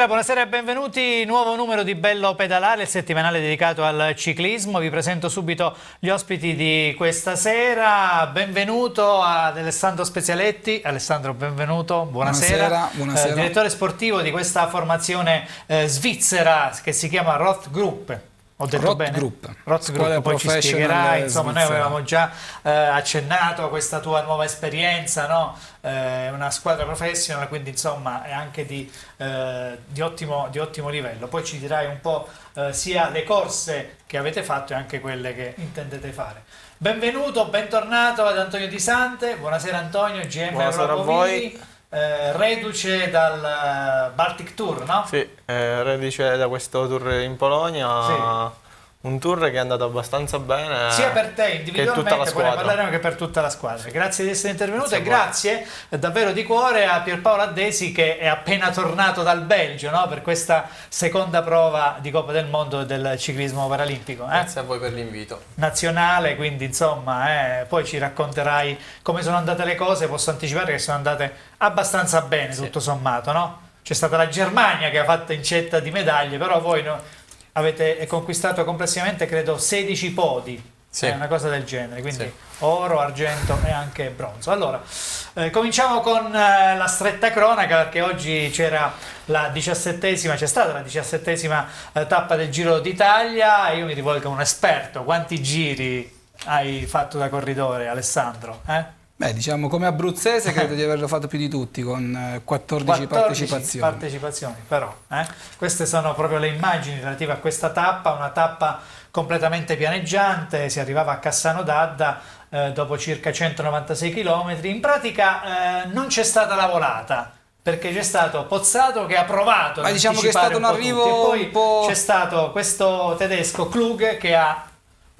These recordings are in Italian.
Buonasera, buonasera e benvenuti. Nuovo numero di Bello Pedalare, il settimanale dedicato al ciclismo. Vi presento subito gli ospiti di questa sera. Benvenuto ad Alessandro Spezialetti. Alessandro, benvenuto. Buonasera. Buonasera. buonasera. Eh, direttore sportivo di questa formazione eh, svizzera che si chiama Roth Group. Ho detto Roth bene? Group. Scuola Group, poi ci spiegherai, insomma noi avevamo già eh, accennato a questa tua nuova esperienza, no? Eh, una squadra professional, quindi insomma è anche di, eh, di ottimo, di ottimo livello. Poi ci dirai un po' eh, sia le corse che avete fatto e anche quelle che intendete fare. Benvenuto, bentornato ad Antonio Di Sante, buonasera Antonio, GM Buonasera a Europovini, voi. Eh, reduce dal eh, Baltic Tour, no? Sì, eh, reduce da questo tour in Polonia, un tour che è andato abbastanza bene. sia per te che individualmente, la poi ne parleremo che per tutta la squadra. Grazie di essere intervenuto Grazie e grazie eh, davvero di cuore a Pierpaolo Addesi che è appena tornato dal Belgio no? per questa seconda prova di Coppa del Mondo del ciclismo paralimpico. eh? Grazie a voi per l'invito. Nazionale, quindi insomma, eh, poi ci racconterai come sono andate le cose. Posso anticipare che sono andate abbastanza bene, Sì. tutto sommato, no? C'è stata la Germania che ha fatto incetta di medaglie, però voi no, avete conquistato complessivamente, credo, 16 podi, Sì. eh, una cosa del genere, quindi Sì. oro, argento e anche bronzo. Allora, eh, cominciamo con eh, la stretta cronaca perché oggi c'era la diciassettesima, c'è stata la diciassettesima eh, tappa del Giro d'Italia e io mi rivolgo a un esperto. Quanti giri hai fatto da corridore, Alessandro? Eh? Beh, diciamo come abruzzese credo di averlo fatto più di tutti con eh, 14, 14 partecipazioni. partecipazioni, però eh? queste sono proprio le immagini relative a questa tappa, una tappa completamente pianeggiante, si arrivava a Cassano d'Adda eh, dopo circa 196 km, in pratica eh, non c'è stata lavorata. Perché c'è stato Pozzato che ha provato Ma diciamo che è stato un po' arrivo tutti, e poi un po'- c'è stato questo tedesco Klug che ha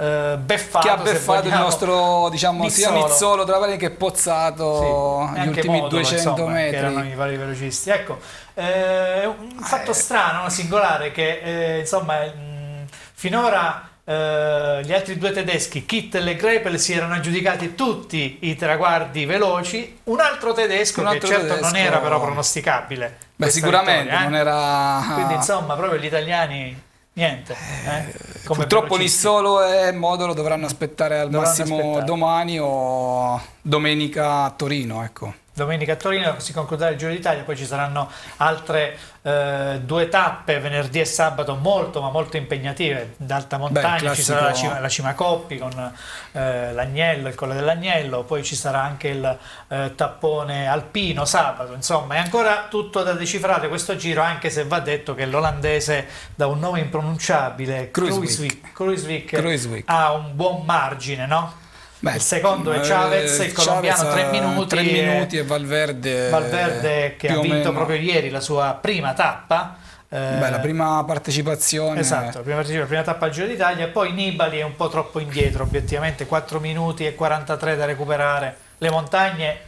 eh, beffato, Che ha beffato il nostro, diciamo, sia Nizzolo. Mizzolo Travaglini che Pozzato Sì, gli ultimi Modolo, 200 insomma, metri. che erano i vari velocisti. Ecco, eh, un fatto Eh. strano, singolare, che eh, insomma mh, finora eh, gli altri due tedeschi, Kittel e Greipel, si erano aggiudicati tutti i traguardi veloci. Un altro tedesco Un altro che certo non tedesco- era però pronosticabile. Beh, sicuramente vittoria, eh. non era... Quindi insomma, proprio gli italiani niente. eh, come Purtroppo. Nizzolo e Modolo dovranno aspettare al Dovranno massimo aspettare. domani o domenica a Torino, ecco. Domenica a Torino si concluderà il Giro d'Italia, poi ci saranno altre eh, due tappe venerdì e sabato molto ma molto impegnative. D'alta montagna il ci sarà la cima, la cima Coppi con eh, l'Agnello, il Colle dell'Agnello, poi ci sarà anche il eh, tappone alpino sabato. Insomma, è ancora tutto da decifrare questo giro, anche se va detto che l'olandese da un nome impronunciabile. Kruijswijk, Kruijswijk, Kruijswijk. ha un buon margine, no? Beh, il secondo è eh, Chavez, il colombiano Chavez 3 ha minuti. tre e- minuti e Valverde, Valverde che ha vinto meno. proprio ieri la sua prima tappa. eh, Beh, la prima partecipazione Esatto, la prima, partecipazione, la prima tappa al Giro d'Italia e poi Nibali è un po' troppo indietro, obiettivamente 4 minuti e 43 da recuperare. Le montagne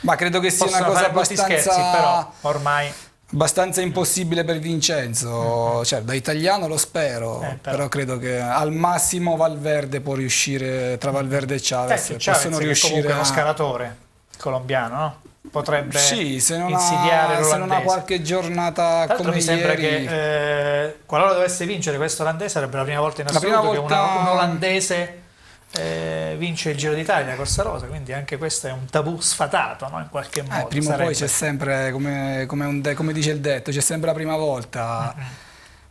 ma credo che sia una cosa abbastanza, scherzi, però ormai abbastanza impossibile per Vincenzo cioè da italiano lo spero Eh, però. però. credo che al massimo Valverde può riuscire tra Valverde e Chavez eh, Chavez, possono riuscire a uno scalatore colombiano, no? Potrebbe sì, se non, insidiare ha, se non ha qualche giornata l'altro come mi sembra ieri che eh, qualora dovesse vincere questo olandese sarebbe la prima volta in assoluto che una- volta- un olandese eh, vince il Giro d'Italia Corsa Rosa, quindi anche questo è un tabù sfatato no? in qualche modo. Eh, prima o sarebbe. poi c'è sempre, come, come come dice il detto, c'è sempre la prima volta.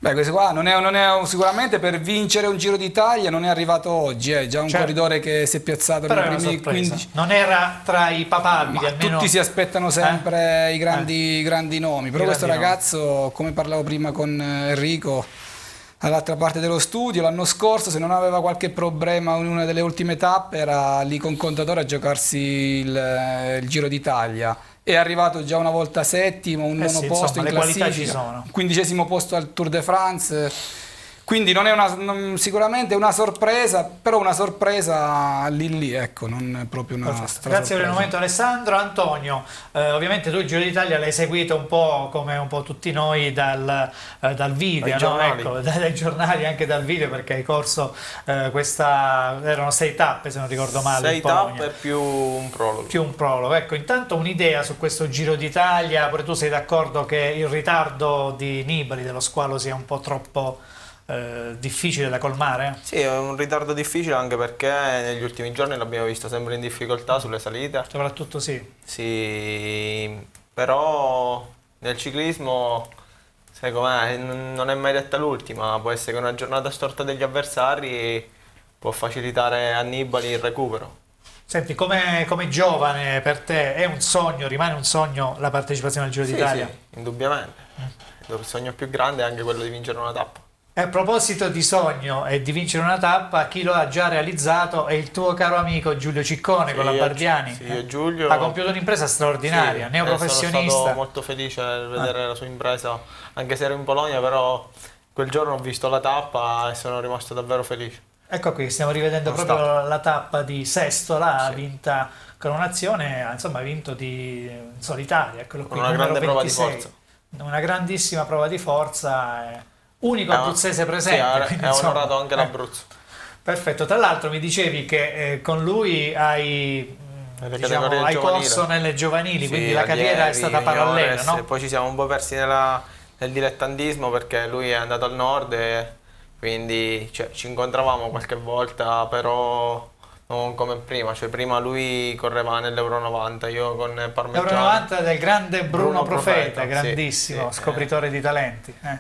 Beh, questo qua non è, non è- sicuramente per vincere un Giro d'Italia non è arrivato oggi, è già un Certo. corridore che si è piazzato nei primi sorpresa. 15 Non era tra i papabili, almeno tutti si aspettano sempre Eh? i grandi, grandi nomi, però I questo ragazzo, come parlavo prima con eh, Enrico, dall'altra parte dello studio, l'anno scorso se non aveva qualche problema in una delle ultime tappe era lì con Contatore a giocarsi il, eh, il Giro d'Italia. È arrivato già una volta settimo, un Eh nono sì, posto insomma, in classifica, ci sono. quindicesimo posto al Tour de France. Quindi non è una, non, sicuramente una sorpresa, però una sorpresa lì lì, ecco, non proprio una Perfetto. Grazie per il momento Alessandro. Antonio, eh, ovviamente tu il Giro d'Italia l'hai seguito un po' come un po' tutti noi dal, eh, dal video, no? ecco, dai, dai, giornali anche dal video perché hai corso eh, questa, erano sei tappe se non ricordo male. Sei tappe più un prologo. Più un prologo, ecco intanto un'idea su questo Giro d'Italia, pure tu sei d'accordo che il ritardo di Nibali dello squalo sia un po' troppo eh, difficile da colmare? Sì, è un ritardo difficile anche perché negli ultimi giorni l'abbiamo visto sempre in difficoltà sulle salite. Soprattutto sì. Sì, però nel ciclismo, sai com'è, non è mai detta l'ultima, può essere che una giornata storta degli avversari può facilitare a Nibali il recupero. Senti, come, come, giovane per te è un sogno, rimane un sogno la partecipazione al Giro sì, d'Italia? Sì, indubbiamente. Mm. Il sogno più grande è anche quello di vincere una tappa. A proposito di sogno e di vincere una tappa, chi lo ha già realizzato è il tuo caro amico Giulio Ciccone sì, con la Bardiani. Sì, io Giulio... Ha compiuto un'impresa straordinaria, sì, neoprofessionista. Sono stato molto felice di vedere ah. la sua impresa, anche se ero in Polonia, però quel giorno ho visto la tappa e sono rimasto davvero felice. Ecco qui, stiamo rivedendo non proprio stato. la tappa di Sestola, sì. vinta con un'azione, insomma ha vinto di in solitaria, eccolo qui, una grande 26. prova di forza. Una grandissima prova di forza. E unico eh, abruzzese presente. Sì, ha onorato anche eh. l'Abruzzo. Perfetto, tra l'altro mi dicevi che eh, con lui hai, diciamo, hai corso nelle giovanili, sì, quindi la carriera è stata parallela. No? Poi ci siamo un po' persi nella, nel dilettantismo perché lui è andato al nord e quindi cioè, ci incontravamo qualche volta, però non come prima, cioè prima lui correva nell'Euro 90, io con Parmigiano. L'Euro 90 del grande Bruno, Bruno Profeta, Profeta, grandissimo, sì, scopritore eh. di talenti. Eh.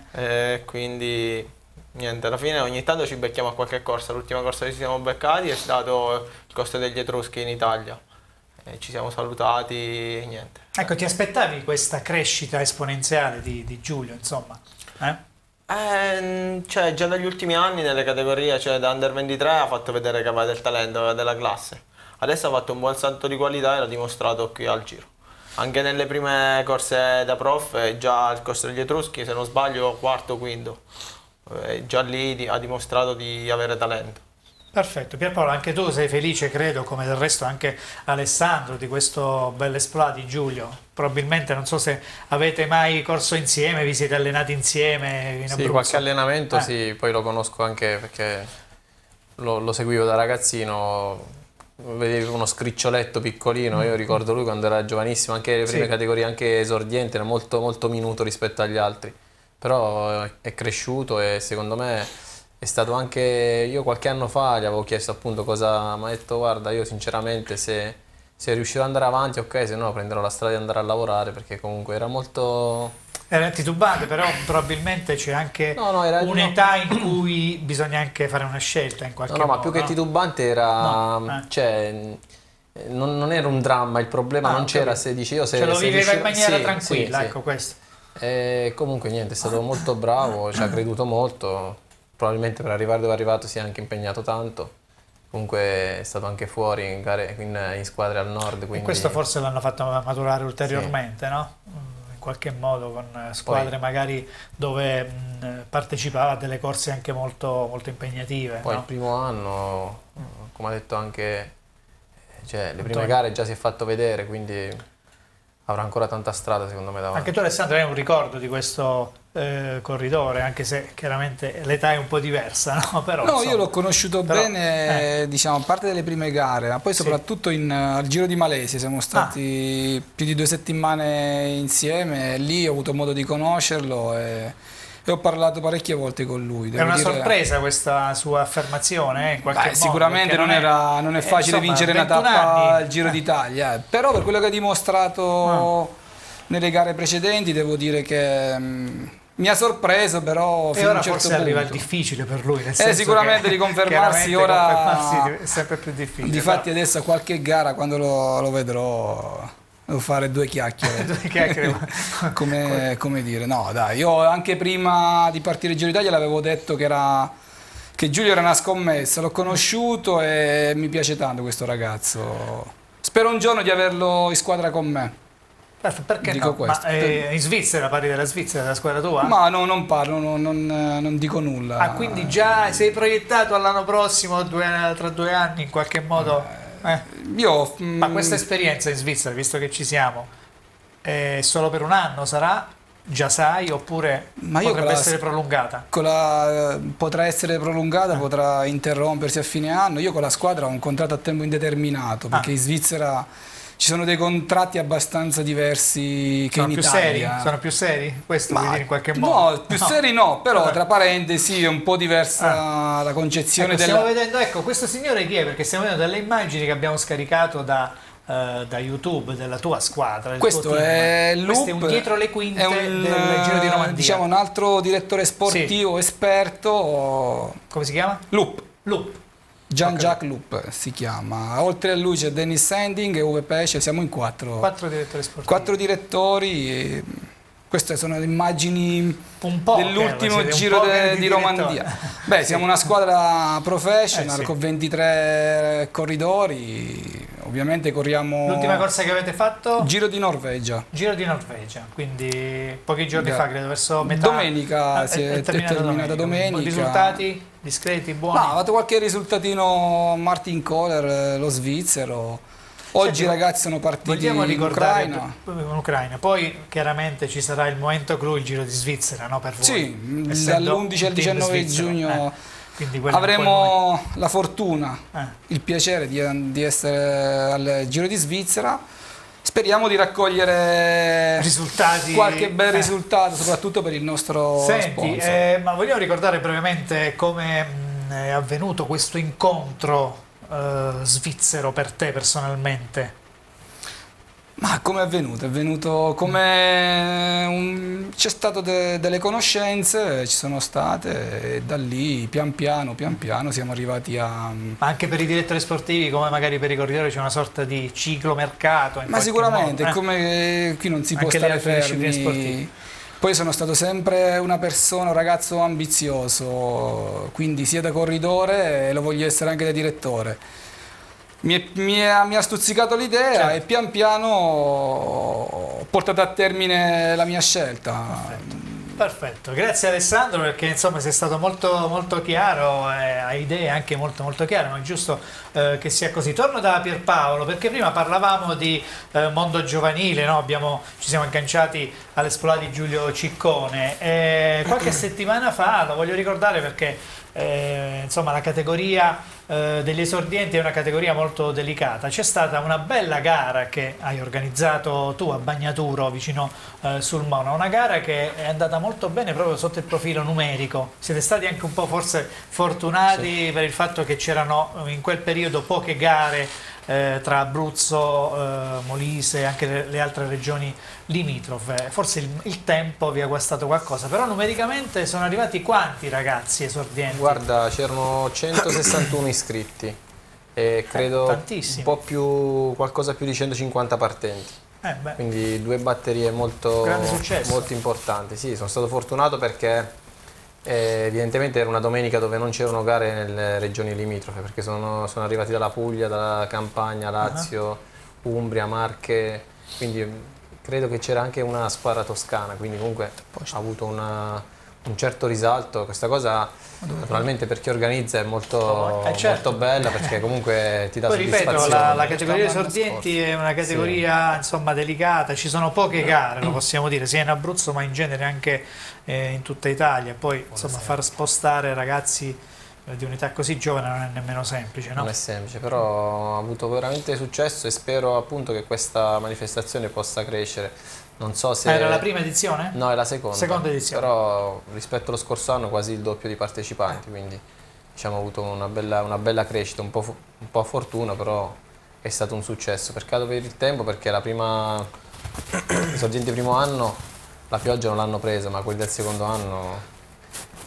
Eh, quindi niente, alla fine ogni tanto ci becchiamo a qualche corsa, l'ultima corsa che ci siamo beccati è stato il costo degli Etruschi in Italia. E ci siamo salutati e niente. Ecco, ti aspettavi questa crescita esponenziale di, di Giulio, insomma? Eh? Eh, cioè, già dagli ultimi anni nelle categorie, cioè da Under 23 ha fatto vedere che aveva del talento, aveva della classe. Adesso ha fatto un buon salto di qualità e l'ha dimostrato qui al giro. Anche nelle prime corse da prof, già il corso degli Etruschi, se non sbaglio, quarto o quinto. Eh, già lì ha dimostrato di avere talento. Perfetto, Pierpaolo, anche tu sei felice, credo, come del resto anche Alessandro, di questo bel esploit di Giulio. Probabilmente non so se avete mai corso insieme, vi siete allenati insieme in Sì, qualche allenamento, eh. sì, poi lo conosco anche perché lo, lo seguivo da ragazzino, vedevi uno scriccioletto piccolino, io ricordo lui quando era giovanissimo, anche le prime sì. categorie, anche esordiente, era molto, molto minuto rispetto agli altri, però è cresciuto e secondo me è stato anche, io qualche anno fa gli avevo chiesto appunto cosa, mi ha detto guarda io sinceramente se, se riuscirò ad andare avanti ok, se no prenderò la strada di andare a lavorare perché comunque era molto... Era titubante, però probabilmente c'è anche no, no, un'età no. in cui bisogna anche fare una scelta in qualche no, no, modo. ma più che titubante era... Eh. Cioè, non, non, era un dramma, il problema ah, non c'era se dici io se... Ce lo se viveva riuscivo... in maniera sì, tranquilla, sì, ecco sì. questo. E comunque niente, è stato molto bravo, ci ha creduto molto, probabilmente per arrivare dove è arrivato si è anche impegnato tanto. Comunque è stato anche fuori in, gare, in, in squadre al nord. Quindi... E questo forse l'hanno fatto maturare ulteriormente, sì. no? In qualche modo con squadre poi, magari dove mh, partecipava a delle corse anche molto, molto impegnative. Poi no? il primo anno, come ha detto anche, cioè, le prime gare già si è fatto vedere, quindi avrà ancora tanta strada secondo me davanti. Anche tu Alessandro hai un ricordo di questo eh, corridore, anche se chiaramente l'età è un po' diversa, no? Però, no, insomma, io l'ho conosciuto però, bene, eh. diciamo, a parte delle prime gare, ma poi soprattutto in, al Giro di Malesia, siamo stati ah. più di due settimane insieme, lì ho avuto modo di conoscerlo e e ho parlato parecchie volte con lui. È una dire... sorpresa questa sua affermazione, eh, Beh, modo, Sicuramente non, era, non, è eh, facile insomma, vincere una tappa al Giro d'Italia, eh. però per quello che ha dimostrato ah. nelle gare precedenti devo dire che... Mh, mm, mi ha sorpreso però e ora certo forse punto. arriva il difficile per lui nel eh, sicuramente di confermarsi ora confermarsi è sempre più difficile difatti però. adesso a qualche gara quando lo, lo vedrò Devo fare due chiacchiere. due chiacchiere. come, come, dire, no dai, io anche prima di partire Giro d'Italia l'avevo detto che, era, che Giulio era una scommessa, l'ho conosciuto e mi piace tanto questo ragazzo. Spero un giorno di averlo in squadra con me. Perché Dico no? questo. Ma eh, in Svizzera parli della Svizzera, della squadra tua? Ma no, non parlo, no, non, non dico nulla. Ah, quindi già sei proiettato all'anno prossimo, due- tra due anni, in qualche modo? Eh. Io, Ma mm, questa esperienza in Svizzera, visto che ci siamo, è solo per un anno sarà? Già sai? Oppure Ma io potrebbe la- essere prolungata? la- potrà essere prolungata, potrà interrompersi a fine anno. Io con la squadra ho un contratto a tempo indeterminato perché Ah. in Svizzera ci sono dei contratti abbastanza diversi che Sono in più Italia. seri? Sono più seri? Questo Ma- in qualche modo? No, più seri no, però Vabbè. tra parentesi è un po' diversa la concezione Ecco, della... stiamo vedendo, ecco, questo signore chi è? Perché stiamo vedendo delle immagini che abbiamo scaricato da, eh, da YouTube della tua squadra. del Questo è Loop, Questo è un dietro le quinte è un, del Giro di Romandia. Diciamo un altro direttore sportivo esperto, Come si chiama? Loop. Loop. Jean-Jacques Loop si chiama. Oltre a lui c'è Dennis Sanding e Uwe Pesce, siamo in quattro. Quattro direttori sportivi. Quattro direttori. e queste sono le immagini dell'ultimo un giro de- di di Romandia. Beh, siamo una squadra professional Eh, sì. con 23 corridori. Ovviamente corriamo L'ultima corsa che avete fatto? Giro di Norvegia. Giro di Norvegia, quindi pochi giorni Ga- fa, credo verso metà. Domenica Ah, si è- è terminata domenica. Risultati discreti, buoni? Ma ha fatto qualche risultatino Martin Kohler, eh, lo svizzero. Oggi Senti, i ragazzi sono partiti in Ucraina. in Ucraina. Poi chiaramente ci sarà il momento clou, il Giro di Svizzera, no? Per voi. Sì, Essendo dall'11 al un team 19 svizzero, giugno eh, avremo la fortuna. Eh. il piacere di, di essere al Giro di Svizzera. Speriamo di raccogliere risultati qualche bel eh. risultato, soprattutto per il nostro Senti, sponsor. eh, ma vogliamo ricordare brevemente come mh, è avvenuto questo incontro eh, svizzero per te personalmente? Ma come è avvenuto? È avvenuto come c'è stato de- delle conoscenze, ci sono state e da lì pian piano, pian piano siamo arrivati a... Ma anche per i direttori sportivi, come magari per i corridori, c'è una sorta di ciclo mercato. in Ma sicuramente, modo, eh? come qui non si può Anche stare fermi. sportive. Poi sono stato sempre una persona, un ragazzo ambizioso, quindi sia da corridore e lo voglio essere anche da direttore. Mi, è- mi è- mi ha stuzzicato l'idea Certo. e pian piano ho portato a termine la mia scelta. Perfetto, grazie Alessandro perché insomma sei stato molto, molto chiaro, eh, hai idee anche molto, molto chiare, ma è giusto eh, che sia così. Torno da Pierpaolo perché prima parlavamo di eh, mondo giovanile, no? Abbiamo- ci siamo agganciati all'esploa di Giulio Ciccone e qualche settimana fa, lo voglio ricordare perché eh, insomma la categoria eh, degli esordienti è una categoria molto delicata. C'è stata una bella gara che hai organizzato tu a Bagnaturo vicino eh, sul Mono, una gara che è andata molto bene proprio sotto il profilo numerico. Siete stati anche un po' forse fortunati per il fatto che c'erano in quel periodo poche gare eh, tra Abruzzo, eh, Molise e anche le, le altre regioni limitrofe. Forse il, il tempo vi ha guastato qualcosa, però numericamente sono arrivati quanti ragazzi esordienti? Guarda, c'erano 161 iscritti e credo tantissimi. un po' più, qualcosa più di 150 partenti. Eh, beh. Quindi due batterie molto, molto importanti. Sì, sono stato fortunato perché eh, evidentemente era una domenica dove non c'erano gare nelle regioni limitrofe, perché sono, sono arrivati dalla Puglia, dalla Campania, Lazio, Umbria, Marche, quindi credo che c'era anche una squadra toscana, quindi comunque ha avuto una- un certo risalto. Questa cosa naturalmente per chi organizza è molto, Eh, certo. molto bella perché comunque ti dà Poi ripeto, la, la categoria esordienti è una categoria insomma delicata, ci sono poche gare, lo possiamo dire, sia in Abruzzo ma in genere anche eh, in tutta Italia. Poi insomma far spostare ragazzi di un'età così giovane non è nemmeno semplice, no? Non è semplice, però ha avuto veramente successo e spero appunto che questa manifestazione possa crescere. Non so se... Era la prima edizione? No, è la seconda. Seconda edizione. Però rispetto allo scorso anno quasi il doppio di partecipanti, quindi diciamo ha avuto una bella, una bella crescita, un po', un po' a fortuna, però è stato un successo. Peccato per il tempo perché la prima... i sorgenti primo anno la pioggia non l'hanno presa, ma quelli del secondo anno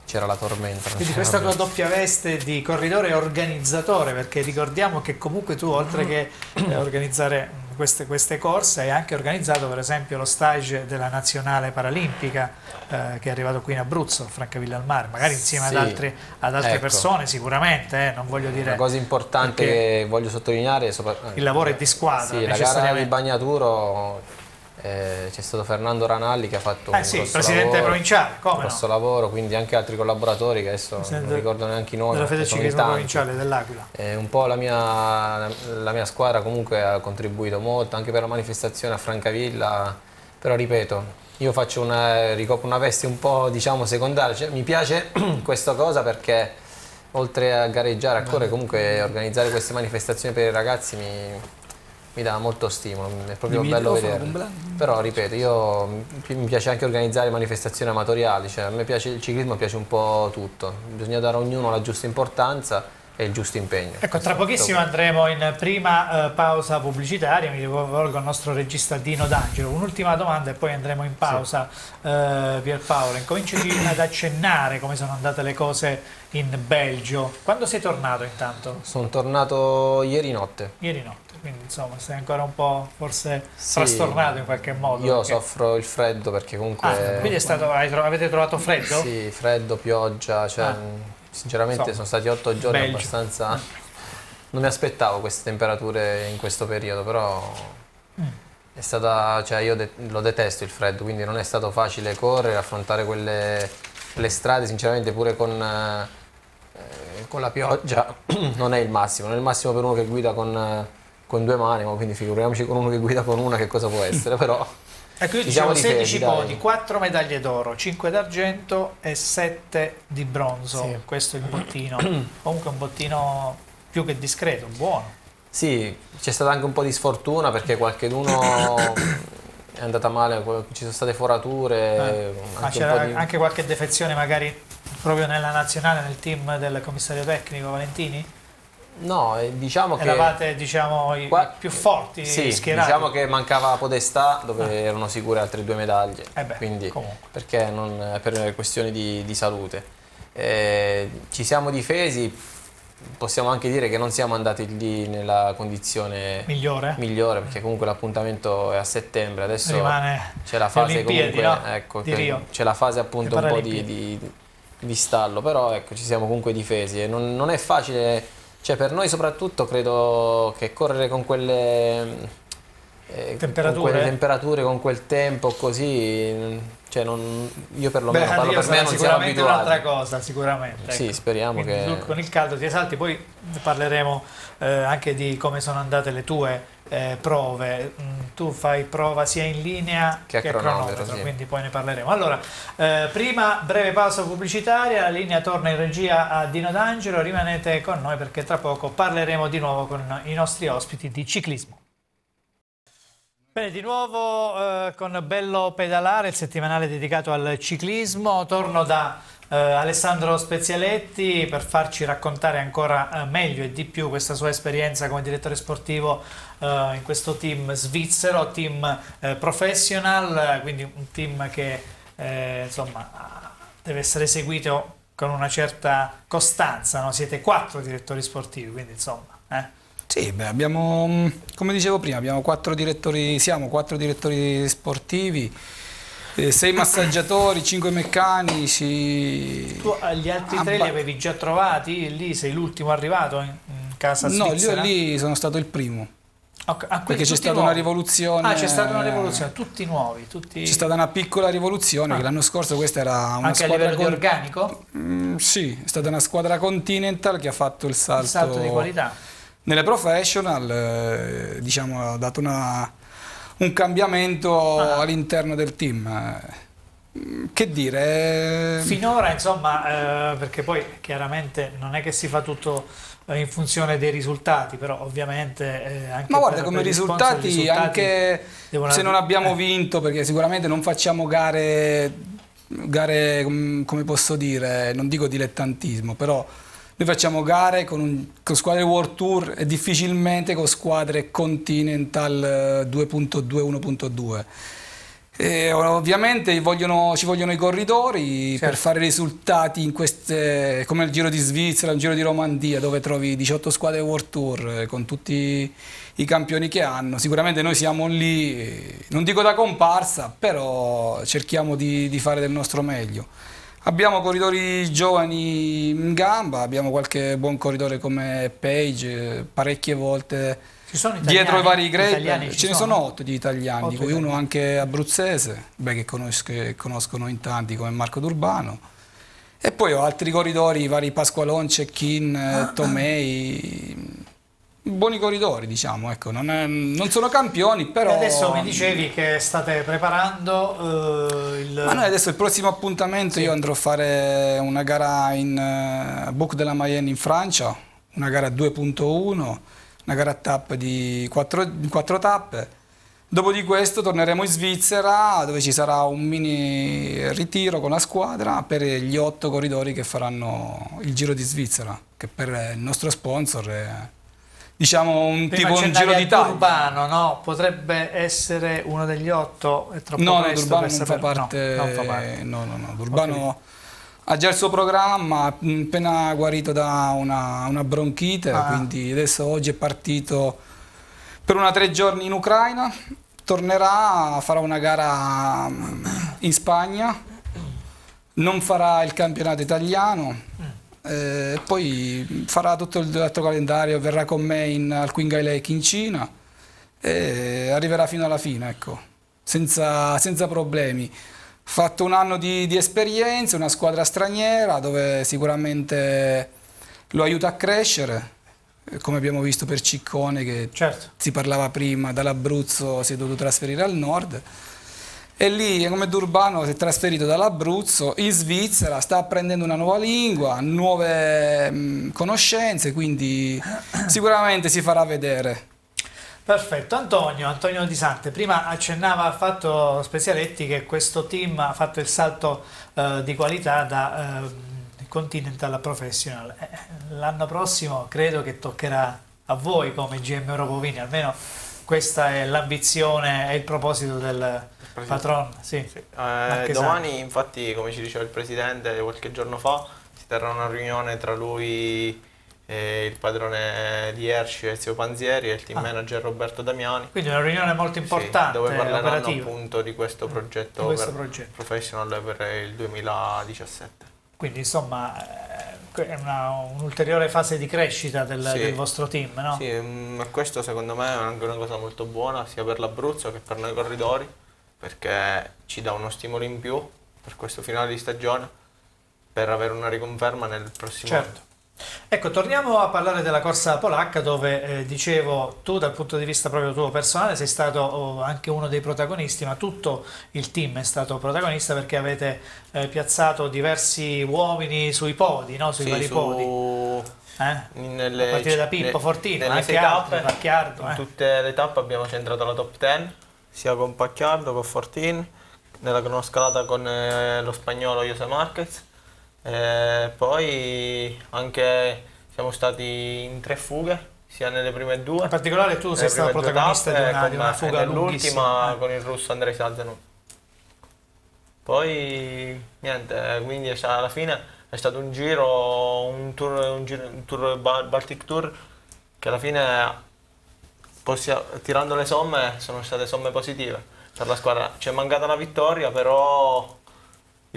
c'era la tormenta. Quindi questa tua doppia veste di corridore e organizzatore, perché ricordiamo che comunque tu oltre che eh, organizzare queste, queste corse hai anche organizzato per esempio lo stage della nazionale paralimpica eh, che è arrivato qui in Abruzzo, Francavilla al Mare, magari insieme Sì, ad altre, ad altre ecco. persone sicuramente, eh, non voglio dire Una cosa importante che voglio sottolineare è sopra- il lavoro è di squadra, Sì, la gara di necessariamente. Bagnaturo Eh, c'è stato Fernando Ranalli che ha fatto Eh un sì, grosso presidente lavoro, provinciale, come un no? grosso lavoro, quindi anche altri collaboratori che adesso Presidente non ricordo neanche i nomi, della Federciclismo provinciale dell'Aquila. Eh, un po' la mia, la mia squadra comunque ha contribuito molto, anche per la manifestazione a Francavilla, però ripeto, io faccio una, ricopro una veste un po' diciamo secondaria, Cioè, mi piace questa cosa perché oltre a gareggiare, a correre, comunque organizzare queste manifestazioni per i ragazzi mi, mi dà molto stimolo, è proprio Dimmi bello vederlo. con Però ripeto, io mi piace anche organizzare manifestazioni amatoriali, cioè a me piace il ciclismo, piace un po' tutto, bisogna dare a ognuno la giusta importanza e il giusto impegno. Ecco, tra pochissimo andremo in prima eh, pausa pubblicitaria, mi rivolgo al nostro regista Dino D'Angelo. Un'ultima domanda e poi andremo in pausa. Eh, Pierpaolo, incominciati ad accennare come sono andate le cose in Belgio. Quando sei tornato intanto? Sono tornato ieri notte. Ieri notte, quindi insomma sei ancora un po' forse Sì. frastornato in qualche modo. Io perché- soffro il freddo perché comunque... Ah, quindi è stato, avete trovato freddo? Sì, freddo, pioggia, cioè, Ah. Sinceramente Insomma, sono stati otto giorni Belgio. abbastanza... Non mi aspettavo queste temperature in questo periodo, però Mm. è stata, cioè io de- lo detesto il freddo, quindi non è stato facile correre, affrontare quelle le strade, sinceramente pure con, eh, con la pioggia non è il massimo, non è il massimo per uno che guida con, eh, con due mani, ma quindi figuriamoci con uno che guida con una che cosa può essere, però... Ecco, io siamo 16 difesi, dai. podi, 4 medaglie d'oro, 5 d'argento e 7 di bronzo. Sì. Questo è il bottino. Comunque un bottino più che discreto, buono. Sì, c'è stata anche un po' di sfortuna perché qualcheduno è andata male, ci sono state forature, Eh, Ma anche di... anche qualche defezione magari proprio nella nazionale, nel team del commissario tecnico Valentini? No, diciamo che... Eravate diciamo i Qua- più forti Sì, schierati? diciamo che mancava Podestà dove erano sicure altre due medaglie, Eh beh, quindi perché non, per questioni di, di salute. Eh, ci siamo difesi, possiamo anche dire che non siamo andati lì nella condizione Migliore? migliore perché comunque l'appuntamento è a settembre, adesso c'è la fase comunque, no? ecco, c'è la fase appunto un po' di, di- di stallo, però ecco ci siamo comunque difesi e non, non è facile, cioè per noi soprattutto credo che correre con quelle eh, Temperature? con quelle temperature, con quel tempo così, cioè non, io Beh, perlomeno parlo Rio per me non siamo sicuramente un'altra abituati. cosa, sicuramente. Sì, ecco. speriamo Quindi che tu con il caldo ti esalti, poi parleremo eh, anche di come sono andate le tue eh, prove. Mm, tu fai prova sia in linea Che a cronometro, sì. quindi poi ne parleremo. Allora, eh, prima breve pausa pubblicitaria, la linea torna in regia a Dino D'Angelo, rimanete con noi perché tra poco parleremo di nuovo con i nostri ospiti di ciclismo. Bene, di nuovo eh, con Bello Pedalare, il settimanale dedicato al ciclismo. Torno da eh, Alessandro Spezialetti per farci raccontare ancora eh, meglio e di più questa sua esperienza come direttore sportivo eh, in questo team svizzero, team professional, quindi un team che insomma deve essere seguito con una certa costanza. no? Siete quattro direttori sportivi, quindi insomma. eh. Sì, beh, abbiamo, mh, come dicevo prima, abbiamo quattro direttori, siamo quattro direttori sportivi, eh, sei massaggiatori, cinque meccanici. Tu eh, gli altri tre li avevi già trovati? Lì sei l'ultimo arrivato in, in casa No, io svizzera? lì sono stato il primo, Ok, quindi perché c'è stata nuovi. una rivoluzione. Ah, c'è stata una rivoluzione, tutti nuovi, tutti... C'è stata una piccola rivoluzione, Ah. che l'anno scorso questa era una anche a squadra livello di con- organico? Mm, sì, è stata una squadra continental che ha fatto il salto, Il salto di qualità. nelle professional, eh, diciamo, ha dato una- un cambiamento Ah. all'interno del team. Eh, Che dire? eh, Finora, insomma, eh, perché poi chiaramente non è che si fa tutto eh, in funzione dei risultati, però ovviamente eh, anche Ma guarda, per- come per sponsor, risultati, risultati anche devono- se non abbiamo vinto, perché sicuramente non facciamo gare, gare com- come posso dire, non dico dilettantismo, però noi facciamo gare con, un- con squadre World Tour e difficilmente con squadre Continental eh, 2.2, 1.2. E ovviamente vogliono- ci vogliono i corridori Certo. per fare risultati in queste, come il Giro di Svizzera, il Giro di Romandia, dove trovi 18 squadre World Tour eh, con tutti i campioni che hanno. Sicuramente noi siamo lì, eh, non dico da comparsa, però cerchiamo di, di fare del nostro meglio. Abbiamo corridori giovani in gamba, abbiamo qualche buon corridore come Page, parecchie volte italiani, dietro i vari ci ce ne sono otto di italiani, Otto di cui italiani. uno anche abruzzese, beh, che, conosc- che conoscono in tanti come Marco D'Urbano. E poi ho altri corridori, i vari Pasqualon, Cecchin, eh, Tomei, buoni corridori diciamo, ecco, non, è- non sono campioni, però... E adesso mi dicevi che state preparando eh, il... Ma noi adesso il prossimo appuntamento io andrò a fare una gara in eh, Bouc de la Mayenne in Francia, una gara 2.1, una gara a tappe di 4, tappe. Dopo di questo torneremo in Svizzera dove ci sarà un mini ritiro con la squadra per gli otto corridori che faranno il Giro di Svizzera, che per il nostro sponsor è diciamo un Prima tipo un Giro a d'Italia. Urbano, no? Potrebbe essere uno degli otto, è troppo No, no, presto per. No, parte, non fa parte. no, no, no, Durbano ha già il suo programma, appena guarito da una, una bronchite, Ah. quindi adesso oggi è partito per una tre giorni in Ucraina, tornerà, farà una gara mh, in Spagna, non farà il campionato italiano, eh, poi farà tutto il altro calendario, verrà con me in, al Qinghai Lake in Cina e arriverà fino alla fine, ecco, senza, senza problemi. Fatto un anno di, di esperienza, una squadra straniera dove sicuramente lo aiuta a crescere, eh, come abbiamo visto per Ciccone che Certo. si parlava prima, dall'Abruzzo si è dovuto trasferire al nord. E lì, come Durbano, si è trasferito dall'Abruzzo in Svizzera, sta apprendendo una nuova lingua, nuove mh, conoscenze, quindi sicuramente si farà vedere. Perfetto, Antonio, Antonio Di Sante, prima accennava al fatto Spezialetti che questo team ha fatto il salto eh, di qualità da eh, Continental a Professional. Eh, L'anno prossimo credo che toccherà a voi come GM Europovini, almeno questa è l'ambizione e il proposito del patron. Sì. Sì. Eh, domani, infatti, come ci diceva il presidente qualche giorno fa, si terrà una riunione tra lui, e il padrone di Erci, Ezio Panzieri, e il team Ah. manager Roberto Damiani. Quindi una riunione molto Sì, importante, dove parleranno operativa, appunto di questo progetto, di questo progetto. professional per il 2017. Quindi insomma eh, è un'ulteriore fase di crescita del, Sì. del vostro team, no? Sì, mm, e questo secondo me è anche una cosa molto buona sia per l'Abruzzo che per noi corridori, perché ci dà uno stimolo in più per questo finale di stagione, per avere una riconferma nel prossimo Certo. Ecco, torniamo a parlare della corsa polacca dove eh, dicevo tu dal punto di vista proprio tuo personale sei stato oh, anche uno dei protagonisti, ma tutto il team è stato protagonista perché avete eh, piazzato diversi uomini sui podi, no? sui Sì, vari su- podi. Eh? nelle- a partire da Pippo Fortino, anche altri, tappe, Pacchiardo, in eh. tutte le tappe abbiamo centrato la top 10, sia con Pacchiardo, con Fortin, nella cronoscalata con eh, lo spagnolo José Marquez, e poi anche siamo stati in tre fughe, sia nelle prime due. In particolare tu sei stato protagonista di una, con di una fuga lunghissima. eh. con il russo Andrei Sazanu. Poi niente, quindi alla fine è stato un giro, un tour, un giro- un tour Ba- Baltic Tour che alla fine possia- tirando le somme sono state somme positive per la squadra. Ci è mancata la vittoria, però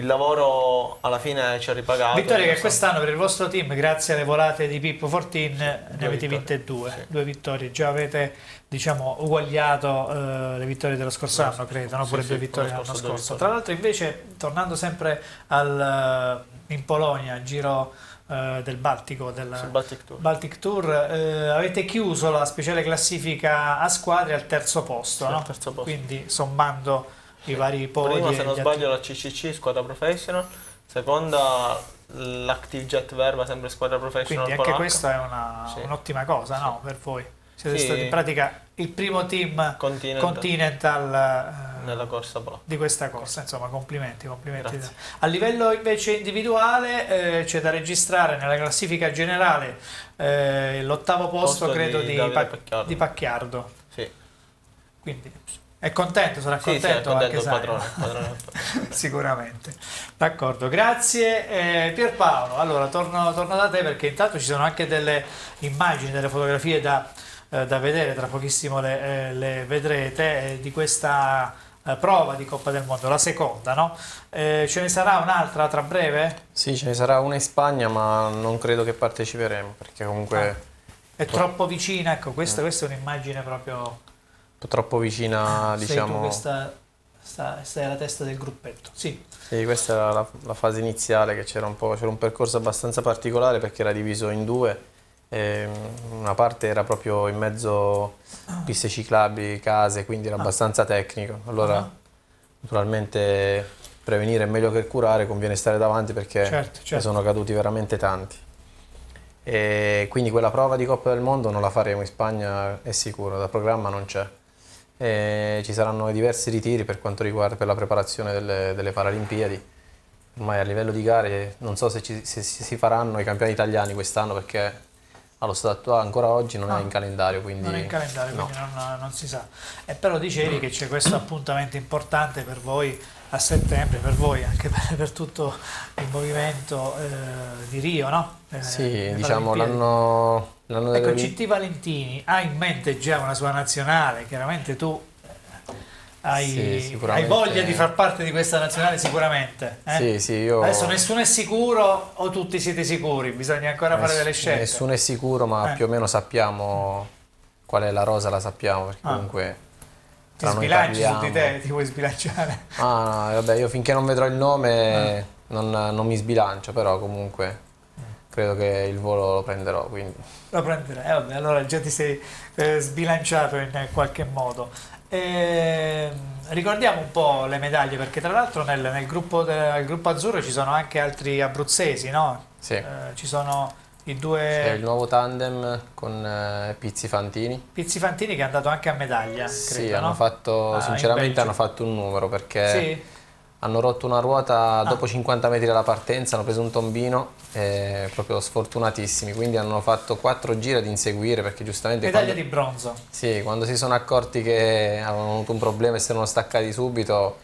il lavoro alla fine ci ha ripagato. Vittorie che quest'anno per il vostro team, grazie alle volate di Pippo Fortin, ne avete vinte due, Sì. due vittorie. Già avete diciamo, uguagliato eh, le vittorie dello scorso anno, credo, no? Sì, pure sì, due vittorie l'anno scorso due scorso. Tra l'altro invece, tornando sempre al, eh, in Polonia, giro eh, del Baltico, del Baltic Tour. Baltic Tour, eh, avete chiuso la speciale classifica a squadre al terzo posto, Sì, no? al terzo posto. quindi sommando i vari podi. Prima, se non gli sbaglio, la CCC, squadra professional. Seconda, l'Active Jet Verba, sempre squadra professional Quindi anche polacca. questa è una- Sì. un'ottima cosa Sì. no, per voi. Siete Sì. stati in pratica il primo team Continental, continental nella corsa polacca. di questa corsa, insomma complimenti, complimenti. Grazie. A livello invece individuale eh, c'è da registrare nella classifica generale eh, l'ottavo posto, Posto credo di di, Pa- Pacchiardo. di Pacchiardo. Sì, Quindi è contento, sarà sì, sì, è contento, contento anche il Simon. padrone. il padrone. Sicuramente. D'accordo, grazie eh, Pierpaolo. Allora torno, torno da te perché intanto ci sono anche delle immagini, delle fotografie da, eh, da vedere, tra pochissimo le, eh, le vedrete eh, di questa eh, prova di Coppa del Mondo, la seconda, no? Eh, ce ne sarà un'altra tra breve? Sì, ce ne sarà una in Spagna, ma non credo che parteciperemo, perché comunque È troppo vicina, ecco, questa, questa è un'immagine proprio... Troppo vicina, Sei diciamo... tu che sta, sta- stai alla testa del gruppetto. Sì, Sì, questa era la, la fase iniziale che c'era un po', c'era un percorso abbastanza particolare perché era diviso in due. e, mm, una parte era proprio in mezzo piste ciclabili, case, quindi era abbastanza tecnico. Allora, Ah. naturalmente prevenire è meglio che curare, conviene stare davanti perché Certo, certo. ne sono caduti veramente tanti. E quindi quella prova di Coppa del Mondo non la faremo in Spagna, è sicuro, da programma non c'è. E ci saranno diversi ritiri per quanto riguarda per la preparazione delle, delle Paralimpiadi. Ormai a livello di gare non so se, ci- se si faranno i campioni italiani quest'anno perché allo stato attuale ancora oggi non Ah. è in calendario. Quindi, non è in calendario, no. quindi non, non si sa. E però dicevi che c'è questo appuntamento importante per voi a settembre, per voi, anche per, per tutto il movimento eh, di Rio, no? Eh, Sì, diciamo l'anno, l'anno Ecco, delle CT Valentini ha in mente già una sua nazionale, chiaramente tu eh, hai, Sì, hai voglia di far parte di questa nazionale sicuramente. eh? Sì, sì, io... Adesso nessuno è sicuro o tutti siete sicuri, bisogna ancora fare delle Ness- scelte. Nessuno è sicuro, ma Eh. più o meno sappiamo qual è la rosa, la sappiamo, perché Ah. comunque Ti sbilanci su di te, ti vuoi sbilanciare? Ah, no, vabbè, io finché non vedrò il nome Ah. non, non mi sbilancio, però comunque credo che il volo lo prenderò, quindi... Lo prenderai, eh, vabbè, allora già ti sei eh, sbilanciato in qualche modo. Ehm, ricordiamo un po' le medaglie, perché tra l'altro nel, nel nel gruppo azzurro ci sono anche altri abruzzesi, no? Sì. Eh, ci sono i C'è due il nuovo tandem con eh, Pizzi Fantini. Pizzi Fantini che è andato anche a medaglia, Sì, credo, hanno no? fatto, Ah, in sinceramente hanno fatto un numero perché Sì, hanno rotto una ruota dopo 50 metri dalla partenza, hanno preso un tombino, e proprio sfortunatissimi, quindi hanno fatto quattro giri ad inseguire perché giustamente medaglia quando, di bronzo. sì, quando si sono accorti che avevano avuto un problema e si erano staccati subito,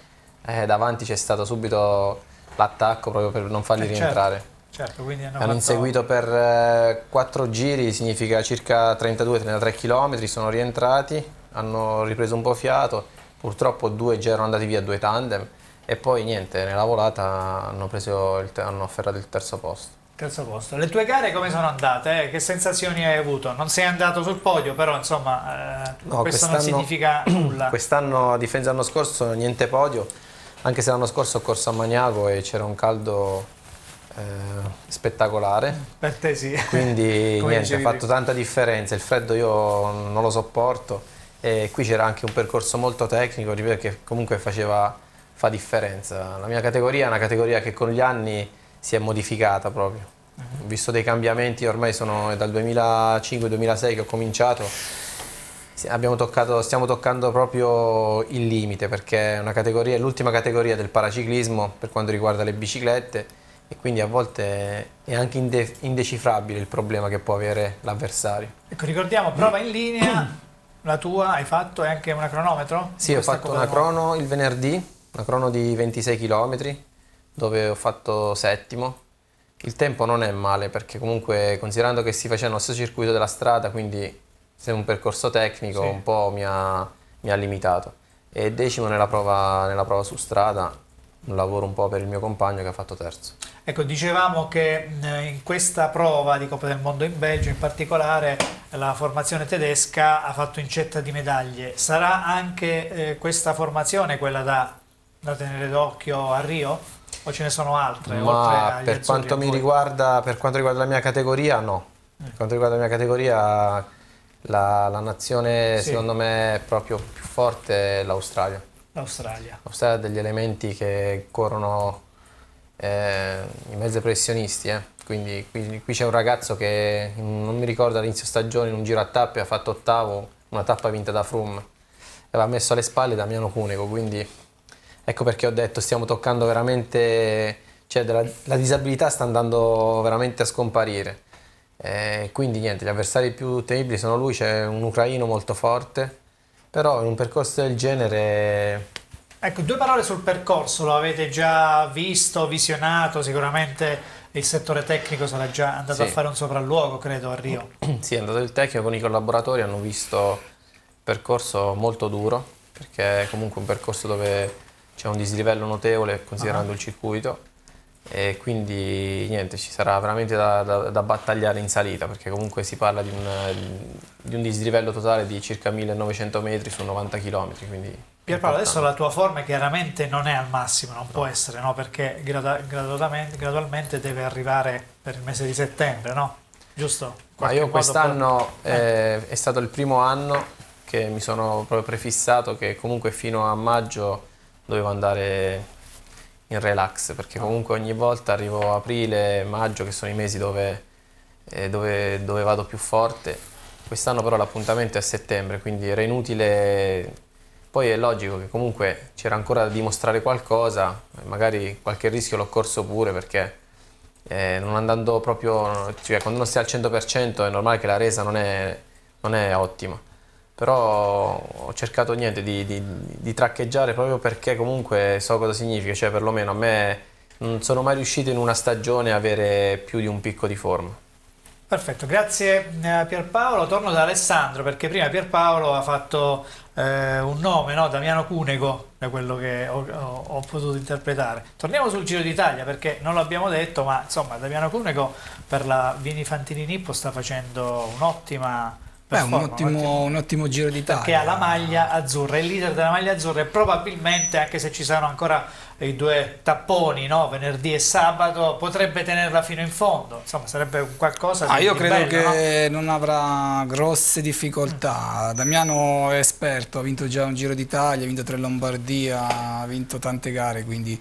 eh, davanti c'è stato subito l'attacco proprio per non farli Eh, certo. rientrare. Certo, quindi hanno, Hanno fatto- inseguito per eh, quattro giri, significa circa 32-33 km, sono rientrati, hanno ripreso un po' fiato, purtroppo due già erano andati via due tandem e poi niente, nella volata hanno, hanno afferrato il terzo posto. Terzo posto. Le tue gare come sono andate? eh? Che sensazioni hai avuto? Non sei andato sul podio, però insomma eh, No, questo non significa nulla. Quest'anno, a differenza dell'anno scorso, niente podio, anche se l'anno scorso ho corso a Magnago e c'era un caldo eh, spettacolare. Per te sì. Quindi niente, ha fatto tanta differenza, il freddo io non lo sopporto e qui c'era anche un percorso molto tecnico ripeto, che comunque faceva fa differenza. La mia categoria è una categoria che con gli anni si è modificata proprio. Mhm. Ho visto dei cambiamenti, ormai sono è dal 2005-2006 che ho cominciato. Toccato- stiamo toccando proprio il limite perché è una categoria, è l'ultima categoria del paraciclismo per quanto riguarda le biciclette e quindi a volte è anche inde- indecifrabile il problema che può avere l'avversario. Ecco, ricordiamo, prova in linea, la tua hai fatto e anche una cronometro? Sì, ho fatto una crono il venerdì, una crono di 26 km dove ho fatto settimo. Il tempo non è male perché comunque considerando che si faceva lo stesso circuito della strada, quindi se un percorso tecnico Sì. un po' mi ha, mi ha limitato. E decimo nella prova, nella prova su strada, un lavoro un po' per il mio compagno che ha fatto terzo. Ecco, dicevamo che eh, in questa prova di Coppa del Mondo in Belgio, in particolare la formazione tedesca ha fatto incetta di medaglie. Sarà anche eh, questa formazione quella da, da tenere d'occhio a Rio? O ce ne sono altre? oltre Ma per quanto, mi riguarda, per quanto riguarda la mia categoria, no. Per quanto riguarda la mia categoria, la, la nazione Sì. secondo me proprio più forte è l'Australia. L'Australia. L'Australia ha degli elementi che corrono eh, in mezzo ai professionisti. eh. Quindi qui, qui c'è un ragazzo che non mi ricordo all'inizio stagione in un giro a tappe ha fatto ottavo, una tappa vinta da. E aveva messo alle spalle Damiano Cunego, quindi ecco perché ho detto stiamo toccando veramente, cioè della- la disabilità sta andando veramente a scomparire. Eh, quindi niente, gli avversari più temibili sono lui, c'è un ucraino molto forte, però in un percorso del genere Ecco, due parole sul percorso, lo avete già visto, visionato, sicuramente il settore tecnico sarà già andato a Sì. fare un sopralluogo, credo, a Rio. Sì, è andato il tecnico con i collaboratori, hanno visto un percorso molto duro, perché è comunque un percorso dove c'è un dislivello notevole considerando il circuito. e quindi niente, ci sarà veramente da, da, da battagliare in salita perché comunque si parla di un, di un dislivello totale di circa 1900 metri su 90 km. Quindi Pierpaolo, adesso la tua forma chiaramente non è al massimo, non no. può essere, no? perché gradualmente, gradualmente, deve arrivare per il mese di settembre, no? Giusto? Ma io quest'anno può... eh, è stato il primo anno che mi sono proprio prefissato che comunque fino a maggio dovevo andare in relax perché comunque ogni volta arrivo aprile, maggio che sono i mesi dove, eh, dove, dove vado più forte. Quest'anno però l'appuntamento è a settembre quindi era inutile. Poi è logico che comunque c'era ancora da dimostrare qualcosa magari qualche rischio l'ho corso pure perché eh, non andando proprio cioè quando non stai al 100% è normale che la resa non è, non è ottima però ho cercato niente di, di, di, traccheggiare proprio perché comunque so cosa significa, cioè perlomeno a me non sono mai riuscito in una stagione a avere più di un picco di forma. Perfetto, grazie eh, Pierpaolo. Torno da Alessandro perché prima Pierpaolo ha fatto eh, un nome, no? Damiano Cunego, da quello che ho, ho, ho, potuto interpretare. Torniamo sul Giro d'Italia perché non l'abbiamo detto, ma insomma Damiano Cunego per la Vini Fantini Nippo sta facendo un'ottima Beh, un, ottimo, un ottimo giro d'Italia. Perché ha la maglia azzurra, il leader della maglia azzurra e probabilmente, anche se ci saranno ancora i due tapponi, no? venerdì e sabato, potrebbe tenerla fino in fondo. Insomma, sarebbe qualcosa ah, Io credo bello, che no? non avrà grosse difficoltà. Damiano è esperto, ha vinto già un giro d'Italia, ha vinto tre Lombardia, ha vinto tante gare, quindi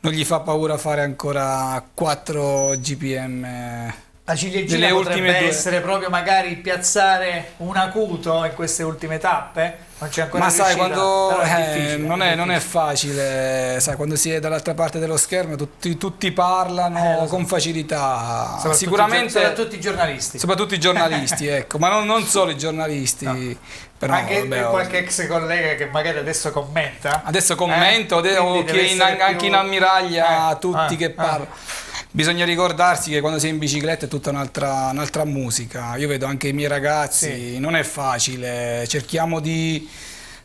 non gli fa paura fare ancora 4 GPM la ciliegina potrebbe essere proprio magari piazzare un acuto in queste ultime tappe? Non c'è ancora Ma sai, quando è eh, non, è, non, è, facile, sai, quando si è dall'altra parte dello schermo tutti, tutti parlano eh, con facilità. Soprattutto Sicuramente soprattutto i giornalisti. Soprattutto i giornalisti, ecco, ma non, non, solo i giornalisti. No. Però, anche vabbè, qualche ex collega che magari adesso commenta. Adesso commento, eh? o che in, anche più... in ammiraglia eh, tutti che parlano bisogna ricordarsi che quando sei in bicicletta è tutta un'altra, un'altra musica. Io vedo anche i miei ragazzi, sì. non è facile, cerchiamo di,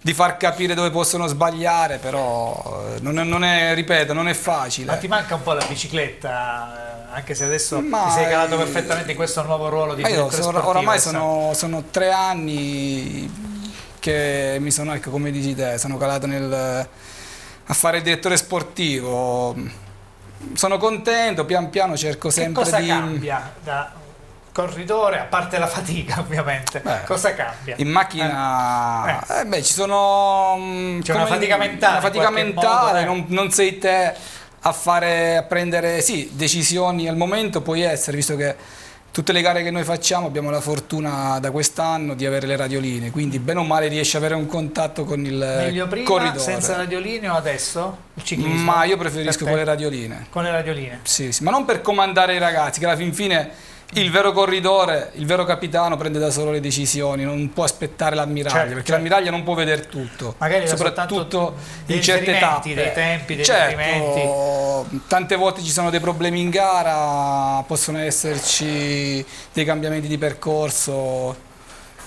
di, far capire dove possono sbagliare, però eh, non è, non è, ripeto, non è facile. Ma ti manca un po' la bicicletta, eh, anche se adesso Ma ti sei calato perfettamente in questo nuovo ruolo di io sono, Oramai sono, sono, tre anni che mi sono, ecco come dici te, sono calato nel, a fare il direttore sportivo sono contento, pian piano cerco sempre che cosa di... cambia da corridore, a parte la fatica ovviamente, beh, cosa cambia? In macchina, eh. Eh, beh, ci sono... Mm, C'è una fatica mentale. Una fatica mentale, modo, eh. non, non, sei te a fare, a prendere, sì, decisioni al momento, puoi essere, visto che tutte le gare che noi facciamo abbiamo la fortuna da quest'anno di avere le radioline, quindi bene o male riesci ad avere un contatto con il Meglio prima, corridore. senza radioline o adesso? Il ciclismo? Ma io preferisco con le radioline. Con le radioline? Sì, sì, ma non per comandare i ragazzi, che alla fin fine il vero corridore, il vero capitano prende da solo le decisioni, non può aspettare l'ammiraglia, certo, perché certo. l'ammiraglia non può vedere tutto, Magari soprattutto in certe tappe. dei tempi, dei certo, tante volte ci sono dei problemi in gara, possono esserci dei cambiamenti di percorso.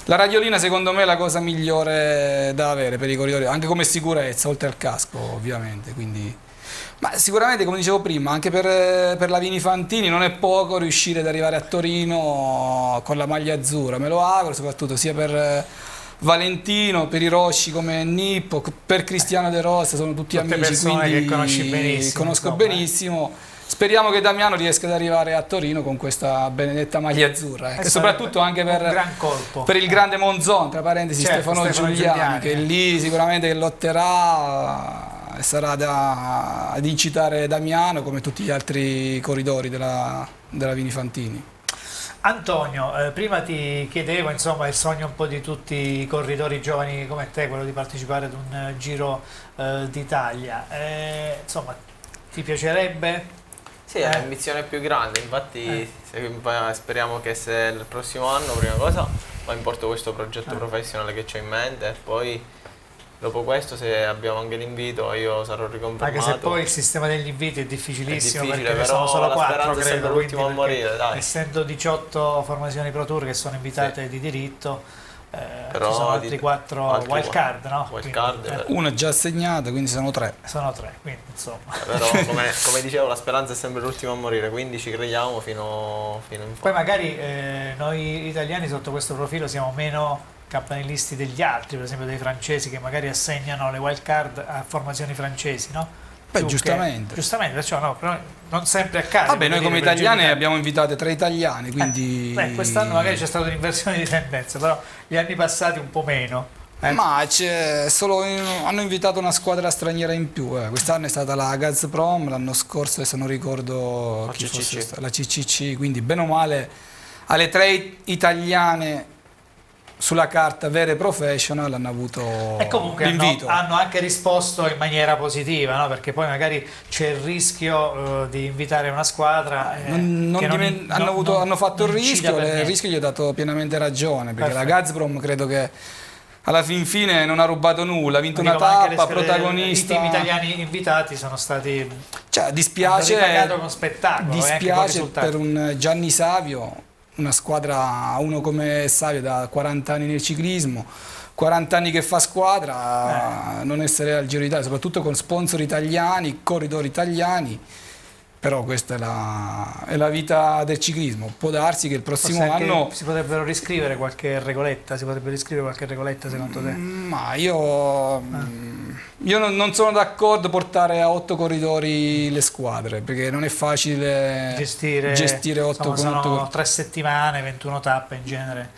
La radiolina secondo me è la cosa migliore da avere per i corridori, anche come sicurezza, oltre al casco ovviamente. Quindi... Ma sicuramente, come dicevo prima, anche per, per la Vini Fantini non è poco riuscire ad arrivare a Torino con la maglia azzurra, me lo auguro, soprattutto sia per Valentino, per i Rosci come Nippo, per Cristiano De Rosa, sono tutti Tutte amici, quindi che conosci benissimo, conosco insomma. benissimo. Speriamo che Damiano riesca ad arrivare a Torino con questa benedetta maglia azzurra eh. e soprattutto anche per, per, il grande Monzon, tra parentesi certo, Stefano, Stefano Giuliani, Giuliani, che lì sicuramente lotterà sarà da, ad incitare Damiano come tutti gli altri corridori della, della Vini Fantini. Antonio, eh, prima ti chiedevo, insomma, il sogno un po' di tutti i corridori giovani come te, quello di partecipare ad un uh, Giro uh, d'Italia. Eh, insomma, ti piacerebbe? Sì, è eh. l'ambizione più grande, infatti se, speriamo che se il prossimo anno, prima cosa, va in porto questo progetto professionale che ho in mente e poi Dopo questo, se abbiamo anche l'invito, io sarò riconfermato. Anche se poi il sistema degli inviti è difficilissimo, è difficile, perché sono solo 4, credo. l'ultimo a morire, dai. Essendo 18 formazioni Pro Tour che sono invitate sì. di diritto, eh, Però ci sono altri quattro altri wild card, no? wild Quindi, card, eh, eh. Uno è già assegnato, quindi sono tre. sono tre, quindi insomma. Però come, come dicevo la speranza è sempre l'ultima a morire, quindi ci crediamo fino, fino in Poi fondo. magari eh, noi italiani sotto questo profilo siamo meno campanilisti degli altri, per esempio dei francesi che magari assegnano le wild card a formazioni francesi, no? Beh, Più che- giustamente. giustamente, perciò no, però non sempre accade. Vabbè, noi come italiani abbiamo invitate tre italiani, quindi... Eh, beh, quest'anno magari c'è stata un'inversione di tendenza, però gli anni passati un po' meno. eh. Ma solo hanno invitato una squadra straniera in più. eh. Quest'anno è stata la Gazprom, l'anno scorso, se non ricordo La chi CCC. fosse la CCC, quindi bene o male alle tre italiane sulla carta vere professional hanno avuto E comunque hanno, l'invito. hanno anche risposto in maniera positiva, no? perché poi magari c'è il rischio eh, di invitare una squadra eh, Non- non in- hanno, non- avuto- non- hanno fatto il non rischio, il rischio gli ho dato pienamente ragione, perché la Perfetto. Gazprom credo che alla fin fine non ha rubato nulla, ha vinto Dico, una tappa, protagonista. I team italiani invitati sono stati Cioè, dispiace, con spettacolo e con dispiace risultati. per un Gianni Savio, una squadra, uno come Savio da 40 anni nel ciclismo, 40 anni che fa Eh. squadra, non essere al Giro d'Italia, soprattutto con sponsor italiani, corridori italiani. Però questa è la, è la vita del ciclismo. Può darsi che il prossimo anno si potrebbero riscrivere qualche regoletta, si potrebbe riscrivere qualche regoletta secondo te? Ma io, mm, io non, non sono d'accordo portare a otto corridori le squadre perché non è facile Gestire, gestire otto insomma, con otto sono corridori. tre settimane, 21 tappe in genere.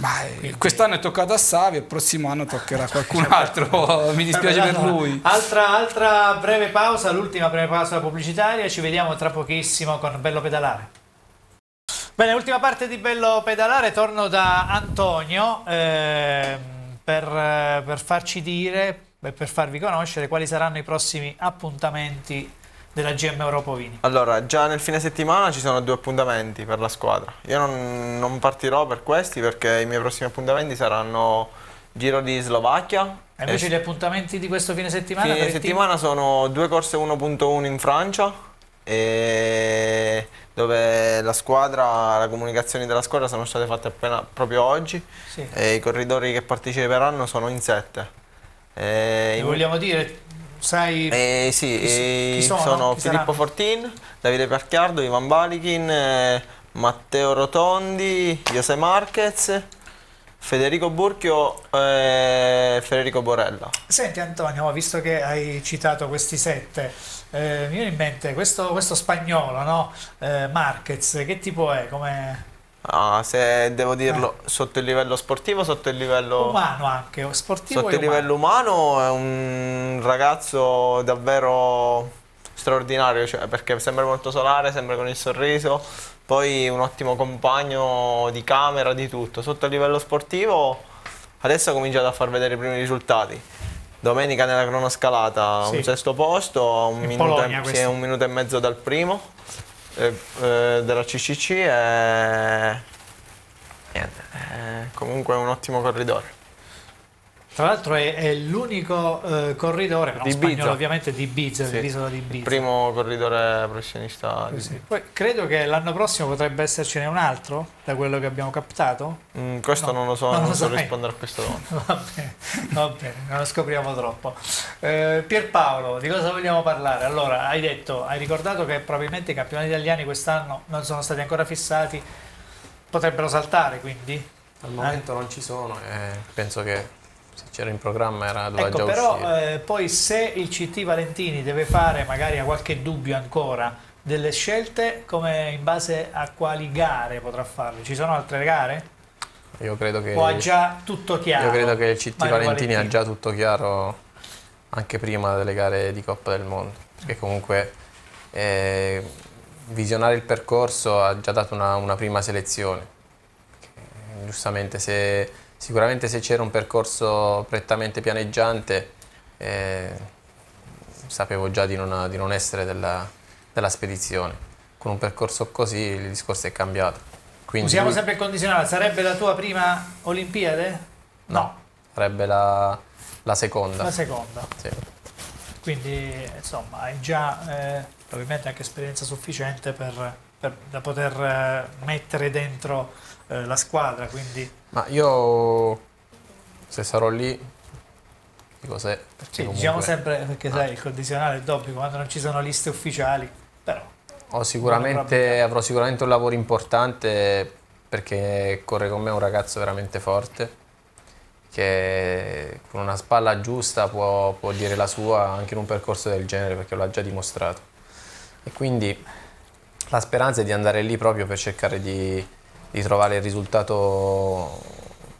Eh, Quindi- Quest'anno è toccato a Savio, il prossimo anno toccherà a qualcun altro. Mi dispiace per lui. Altra, altra breve pausa, l'ultima breve pausa pubblicitaria, ci vediamo tra pochissimo con Bello Pedalare. Bene, ultima parte di Bello Pedalare, torno da Antonio ehm, per, eh, per farci dire per farvi conoscere quali saranno i prossimi appuntamenti della GM Europovini. Allora, già nel fine settimana ci sono due appuntamenti per la squadra. Io non, non partirò per questi perché i miei prossimi appuntamenti saranno Giro di Slovacchia. E invece e gli appuntamenti di questo fine settimana? fine settimana sono due corse 1.1 in Francia dove la squadra, le comunicazioni della squadra sono state fatte appena proprio oggi Sì. e i corridori che parteciperanno sono in sette. E vogliamo dire, sai... eh, sì, Chi eh, chi sono? sono Chi Filippo saranno? Fortin, Davide Parchiardo, Ivan Balichin, eh, Matteo Rotondi, José Marquez, Federico Burchio e Federico Borella. Senti Antonio, visto che hai citato questi sette, eh, mi viene in mente questo, questo spagnolo, no? Eh, Marquez, che tipo è? Come Ah, se devo dirlo, sotto il livello sportivo, sotto il livello, umano anche, sportivo sotto il umano. livello umano è un ragazzo davvero straordinario, cioè, perché sembra molto solare, sembra con il sorriso, poi un ottimo compagno di camera, di tutto. Sotto il livello sportivo adesso ha cominciato a far vedere i primi risultati. Domenica nella cronoscalata Sì. un sesto posto, un, In minuto, e, sì, un minuto e mezzo dal primo eh, eh, della CCC e niente, è comunque un ottimo corridore. Tra l'altro è, è l'unico eh, corridore, non Di spagnolo Ibiza. ovviamente, di Ibiza, Sì. dell'isola di Ibiza. Primo corridore professionista. di- Sì. Poi credo che l'anno prossimo potrebbe essercene un altro, da quello che abbiamo captato. Mm, questo No, non lo so, non non, lo so rispondere a questa domanda. Va bene, va bene, non lo scopriamo troppo. Eh, Pierpaolo, di cosa vogliamo parlare? Allora, hai detto, hai ricordato che probabilmente i campionati italiani quest'anno non sono stati ancora fissati, potrebbero saltare quindi? Al momento non ci sono e penso che se c'era in programma era doveva Ecco, già però eh, poi se il CT Valentini deve fare, magari ha qualche dubbio ancora, delle scelte, come in base a quali gare potrà farle? Ci sono altre gare? Io credo che O ha già tutto chiaro? Io credo che il CT Mario Valentini ha Valentini? già tutto chiaro anche prima delle gare di Coppa del Mondo, perché comunque eh, visionare il percorso ha già dato una, una prima selezione. Giustamente, se, sicuramente se c'era un percorso prettamente pianeggiante, eh, sapevo già di non, di non essere della, della spedizione. Con un percorso così il discorso è cambiato. Quindi Usiamo lui- sempre il condizionale, sarebbe la tua prima Olimpiade? No, sarebbe la, la seconda. La seconda. Sì. Quindi insomma hai già eh, probabilmente anche esperienza sufficiente per, per- da poter eh, mettere dentro eh, la squadra. Quindi Ma io se sarò lì, dico se. perché Sì, comunque diciamo sempre perché sai, il condizionale è doppio quando non ci sono liste ufficiali, però ho sicuramente, avrò sicuramente un lavoro importante perché corre con me un ragazzo veramente forte che con una spalla giusta può, può dire la sua anche in un percorso del genere perché lo ha già dimostrato. E quindi la speranza è di andare lì proprio per cercare di, di trovare il risultato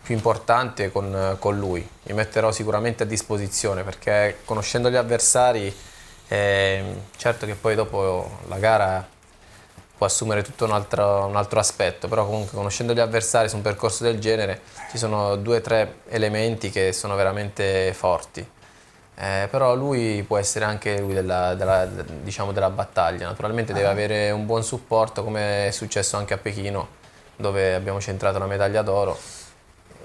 più importante con, con, lui. Mi metterò sicuramente a disposizione perché conoscendo gli avversari, eh, certo che poi dopo la gara può assumere tutto un altro, un altro, aspetto, però comunque conoscendo gli avversari su un percorso del genere ci sono due o tre elementi che sono veramente forti. Eh, però lui può essere anche lui della, della, diciamo della battaglia, naturalmente deve ah. avere un buon supporto come è successo anche a Pechino dove abbiamo centrato la medaglia d'oro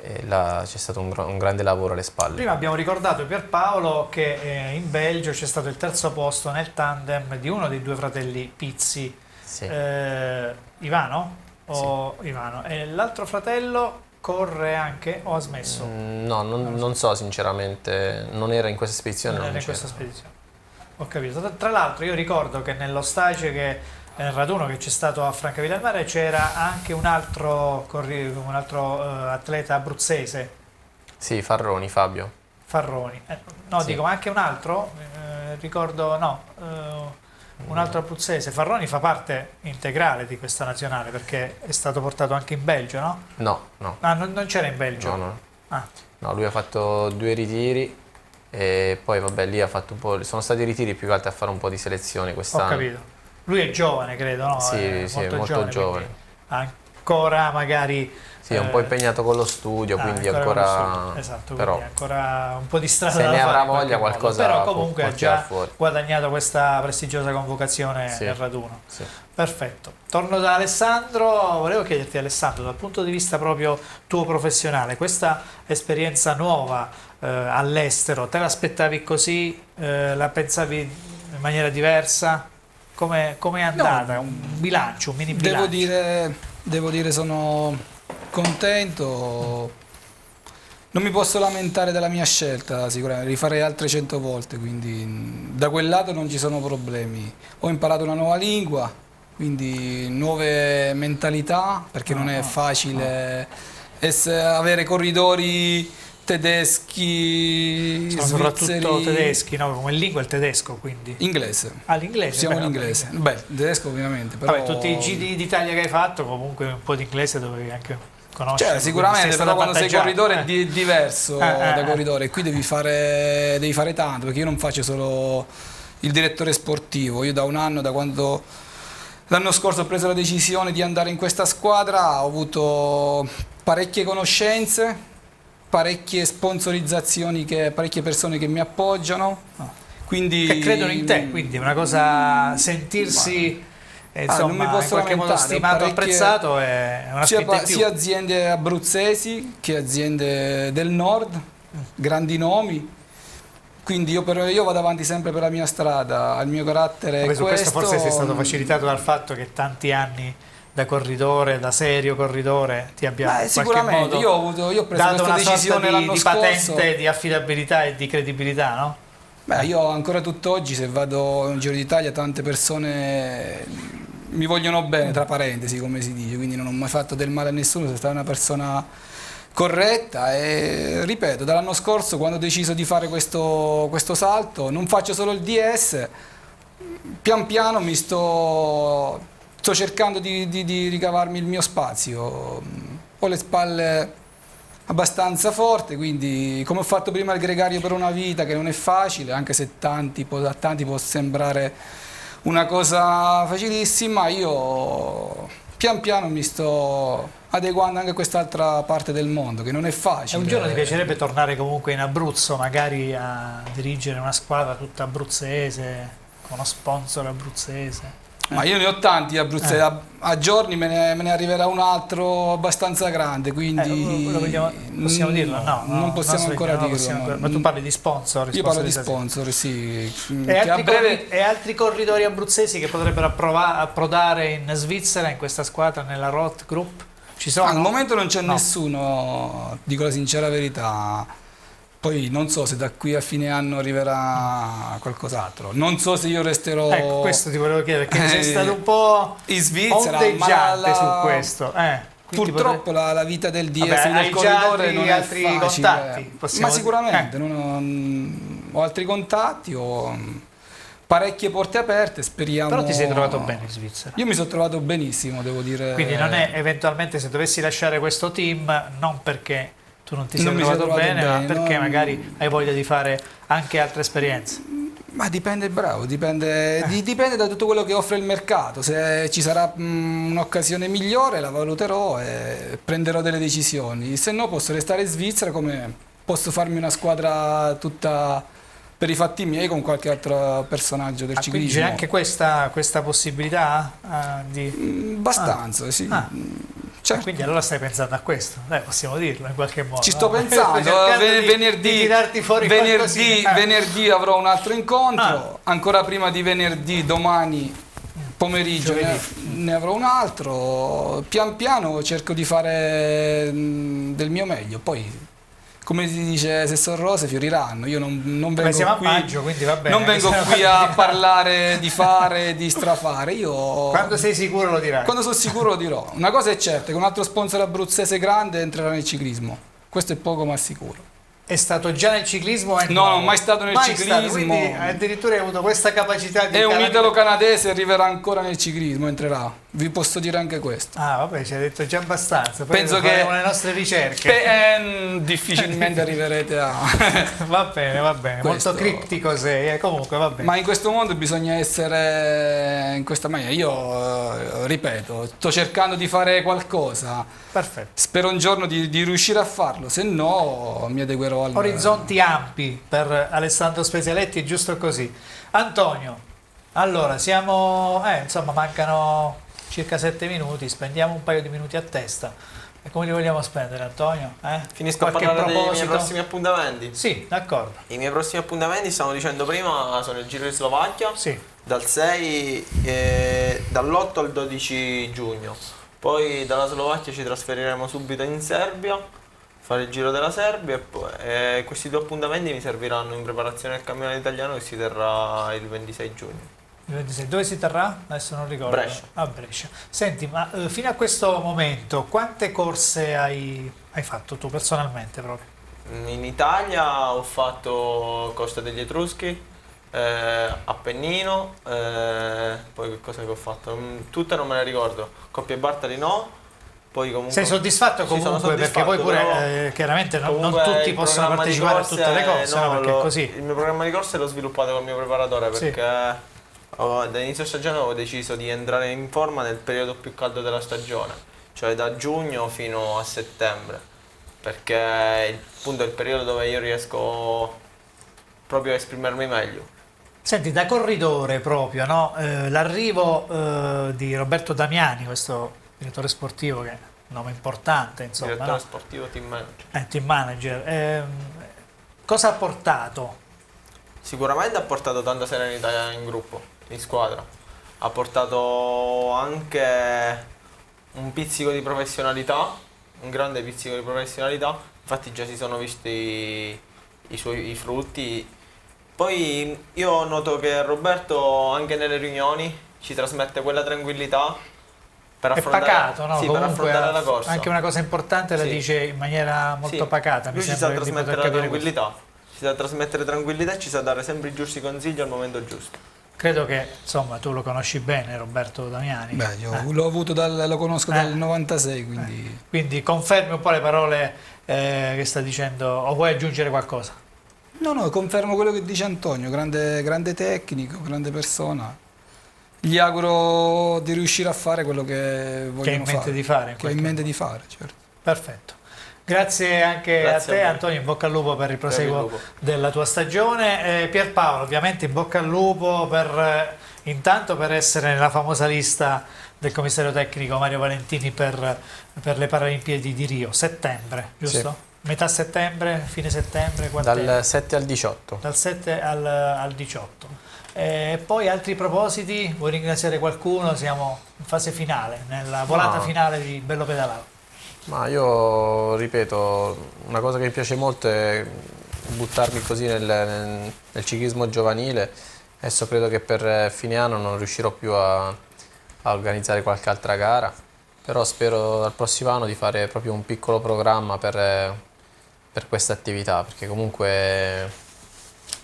e c'è stato un, un, grande lavoro alle spalle. Prima abbiamo ricordato Pierpaolo che eh, in Belgio c'è stato il terzo posto nel tandem di uno dei due fratelli Pizzi, sì. eh, Ivano? O sì. Ivano. E l'altro fratello corre anche o ha smesso? Mm, no, non, non, so sinceramente, non era in questa spedizione. Non, non era in questa spedizione. Ho capito. Tra l'altro io ricordo che nello stage che raduno che c'è stato a Francavilla del Mare c'era anche un altro, un altro uh, atleta abruzzese. Sì, Farroni, Fabio. Farroni. Eh, no, sì. dico, ma anche un altro, eh, ricordo, no, un altro abruzzese. Farroni fa parte integrale di questa nazionale perché è stato portato anche in Belgio, no? No, no. Ah, non, non c'era in Belgio? No, no. Ah. No, lui ha fatto due ritiri e poi vabbè lì ha fatto un po'... Sono stati ritiri più che altro a fare un po' di selezione quest'anno. Ho capito. Lui è giovane, credo, no? Sì, è sì, molto, molto giovane. giovane. Ancora magari... Sì, è un po' eh, impegnato con lo studio, ah, quindi ancora... ancora esatto, però ancora un po' di strada Se da ne fare avrà voglia qualcosa Però comunque ha già fuori. guadagnato questa prestigiosa convocazione sì, nel raduno. Sì. Perfetto. Torno da Alessandro, volevo chiederti Alessandro, dal punto di vista proprio tuo professionale, questa esperienza nuova eh, all'estero, te l'aspettavi così? Eh, la pensavi in maniera diversa? Come, come è andata? No, un bilancio, un mini bilancio? Devo dire, devo dire sono contento. Non mi posso lamentare della mia scelta, sicuramente, rifarei altre cento volte, quindi da quel lato non ci sono problemi. Ho imparato una nuova lingua, quindi nuove mentalità, perché no, non è facile no. avere corridori tedeschi, Sono soprattutto tedeschi, no? Come lingua il tedesco, quindi. Inglese. Ah, l'inglese. Siamo l'inglese. Beh, il tedesco ovviamente. Però... Vabbè, tutti i giri d'Italia che hai fatto, comunque un po' di inglese dovevi anche conoscere. Cioè, sicuramente, però quando sei corridore eh. è diverso eh, eh, da eh. corridore. Qui devi fare, devi fare tanto, perché io non faccio solo il direttore sportivo. Io da un anno, da quando l'anno scorso ho preso la decisione di andare in questa squadra, ho avuto parecchie conoscenze parecchie sponsorizzazioni, che, parecchie persone che mi appoggiano. Quindi, che credono in te, quindi è una cosa sentirsi ma, insomma, ah, non mi posso in qualche modo stimato e apprezzato è una sia, sia aziende abruzzesi che aziende del nord, mm. grandi nomi. Quindi io, però, io, vado avanti sempre per la mia strada, il mio carattere Vabbè, questo. questo forse sei stato facilitato dal fatto che tanti anni da corridore, da serio corridore, ti abbia Beh, sicuramente io ho, avuto, io ho preso dato una decisione di, di patente, di affidabilità e di credibilità, no? Beh, io ancora tutt'oggi se vado in Giro d'Italia tante persone mi vogliono bene, tra parentesi, come si dice, quindi non ho mai fatto del male a nessuno, sono stata una persona corretta e ripeto, dall'anno scorso quando ho deciso di fare questo, questo salto, non faccio solo il DS, pian piano mi sto sto cercando di, di, di ricavarmi il mio spazio, ho le spalle abbastanza forti, quindi come ho fatto prima il gregario per una vita, che non è facile, anche se tanti, a tanti può sembrare una cosa facilissima, io pian piano mi sto adeguando anche a quest'altra parte del mondo, che non è facile. E un giorno ti piacerebbe tornare comunque in Abruzzo, magari a dirigere una squadra tutta abruzzese, con uno sponsor abruzzese? Ma io ne ho tanti abruzzesi, eh. a, a, giorni me ne, me ne, arriverà un altro abbastanza grande, quindi... Eh, vogliamo, possiamo dirlo? No, no non possiamo non ancora dirlo. Possiamo, ma tu parli di sponsor? Io parlo di sponsor, sì. E altri, breve... e altri, corridori abruzzesi che potrebbero approdare in Svizzera, in questa squadra, nella Roth Group? Ci sono? Al momento non c'è No. nessuno, dico la sincera verità. Poi non so se da qui a fine anno arriverà qualcos'altro. Non so se io resterò Ecco, questo ti volevo chiedere, perché sei Eh, stato un po' in Svizzera. ma la- su questo. Eh, quindi Purtroppo la, la vita del DS Vabbè, del corridore altri- non è altri facile. contatti, possiamo Ma sicuramente, non ho, mm, ho altri contatti, ho mm, parecchie porte aperte, speriamo... Però ti sei trovato bene in Svizzera. Io mi sono trovato benissimo, devo dire. Quindi non è eventualmente se dovessi lasciare questo team, non perché tu non ti sei Non trovato, trovato bene, ma bene, perché no. magari hai voglia di fare anche altre esperienze. Ma dipende, bravo, dipende, di- dipende da tutto quello che offre il mercato. Se ci sarà un'occasione migliore la valuterò e prenderò delle decisioni. Se no posso restare in Svizzera come posso farmi una squadra tutta per i fatti miei con qualche altro personaggio del Ah, quindi c'è ciclismo. anche questa, questa possibilità ah, di... Mm, Abbastanza, sì. Ah. Mm, certo. Quindi allora stai pensando a questo, dai, possiamo dirlo in qualche modo. Ci sto no? pensando, Sto cercando Ve- di- venerdì, di venerdì. Ah. venerdì avrò un altro incontro, Ah. ancora prima di venerdì, domani pomeriggio ne, ne avrò un altro, pian piano cerco di fare mm, del mio meglio, poi come si dice se sono rose fioriranno, io non, non Beh, vengo a qui, maggio, quindi va bene. non vengo qui a parlare di fare, di strafare, io Quando sei sicuro lo dirai. quando sono sicuro lo dirò. Una cosa è certa, che un altro sponsor abruzzese grande entrerà nel ciclismo. Questo è poco ma sicuro. È stato già nel ciclismo? No, nuovo? mai stato nel Mai ciclismo. quindi addirittura hai avuto questa capacità di... È un italo-canadese, arriverà ancora nel ciclismo, entrerà. Vi posso dire anche questo. Ah, vabbè, ci hai detto già abbastanza. Poi Penso che- faremo le nostre ricerche. Ehm, difficilmente arriverete a... va bene, va bene. Questo- Molto criptico sei, eh, comunque va bene. Ma in questo mondo bisogna essere in questa maniera. Io, eh, ripeto, sto cercando di fare qualcosa. Perfetto. Spero un giorno di, di riuscire a farlo, se no mi adeguerò al... Orizzonti ampi per Alessandro Spezialetti, è giusto così. Antonio, allora siamo, eh, insomma, mancano circa sette minuti, spendiamo un paio di minuti a testa. E come li vogliamo spendere, Antonio? Eh? Finisco a Qualche parlare dei miei proposito? prossimi appuntamenti. Sì, d'accordo. I miei prossimi appuntamenti, stavo dicendo prima, sono il Giro di Slovacchia, Sì. dal 6, eh, dall'8 al 12 giugno. Poi dalla Slovacchia ci trasferiremo subito in Serbia, fare il Giro della Serbia e poi, eh, questi due appuntamenti mi serviranno in preparazione del campionato italiano che si terrà il 26 giugno. Il 26. Dove si terrà? Adesso non ricordo. Brescia. A Brescia. Senti, ma eh, fino a questo momento quante corse hai, hai fatto tu personalmente proprio? In Italia ho fatto Costa degli Etruschi, eh, Appennino, eh, poi che cosa che ho fatto? Mm, Tutte non me le ricordo. Coppia e Bartali no, poi comunque... Sei soddisfatto comunque perché poi pure soddisfatto, però eh, chiaramente non, non tutti possono partecipare a corse, tutte le cose, no, no, perché lo- è così. Il mio programma di corse l'ho sviluppato con il mio preparatore Sì. Perché oh, dall'inizio stagione avevo deciso di entrare in forma nel periodo più caldo della stagione, cioè da giugno fino a settembre, perché il, appunto è il periodo dove io riesco proprio a esprimermi meglio. Senti, da corridore proprio, no? Eh, l'arrivo eh, di Roberto Damiani, questo direttore sportivo che è un nome importante, insomma, direttore no? sportivo, team manager. Eh, team manager, ehm, cosa ha portato? Sicuramente ha portato tanta serenità in gruppo, in squadra. Ha portato anche un pizzico di professionalità, un grande pizzico di professionalità. Infatti già si sono visti i, suoi i frutti. Poi io noto che Roberto anche nelle riunioni ci trasmette quella tranquillità per affrontare, pacato, no? sì, per affrontare la corsa. Anche una cosa importante la Sì. dice in maniera molto Sì. pacata, mi Lui ci sa di trasmettere la capire questo. tranquillità. Ci sa trasmettere tranquillità e ci sa dare sempre i giusti consigli al momento giusto. Credo che, insomma, tu lo conosci bene, Roberto Damiani. Beh, io Eh. l'ho avuto dal, lo conosco Eh. dal 96, quindi... Quindi confermi un po' le parole eh, che sta dicendo, o vuoi aggiungere qualcosa? No, no, confermo quello che dice Antonio, grande, grande tecnico, grande persona. Gli auguro di riuscire a fare quello che vogliono Che hai in mente fare. di fare? Che ho in mente modo. di fare, certo. Perfetto. Grazie anche Grazie a te a. Antonio, in bocca al lupo per il proseguo della tua stagione. Eh, Pierpaolo, ovviamente in bocca al lupo per, eh, intanto per essere nella famosa lista del commissario tecnico Mario Valentini per, per le Paralimpiadi di Rio, settembre, giusto? Metà settembre, fine settembre? Dal 7 al 18. Dal 7 al, al 18. E poi altri propositi? Vuoi ringraziare qualcuno? Siamo in fase finale, nella volata No. finale di Bello Pedalato. Ma io ripeto, una cosa che mi piace molto è buttarmi così nel, nel, nel ciclismo giovanile. Adesso credo che per fine anno non riuscirò più a, a organizzare qualche altra gara, però spero dal prossimo anno di fare proprio un piccolo programma per, per questa attività, perché comunque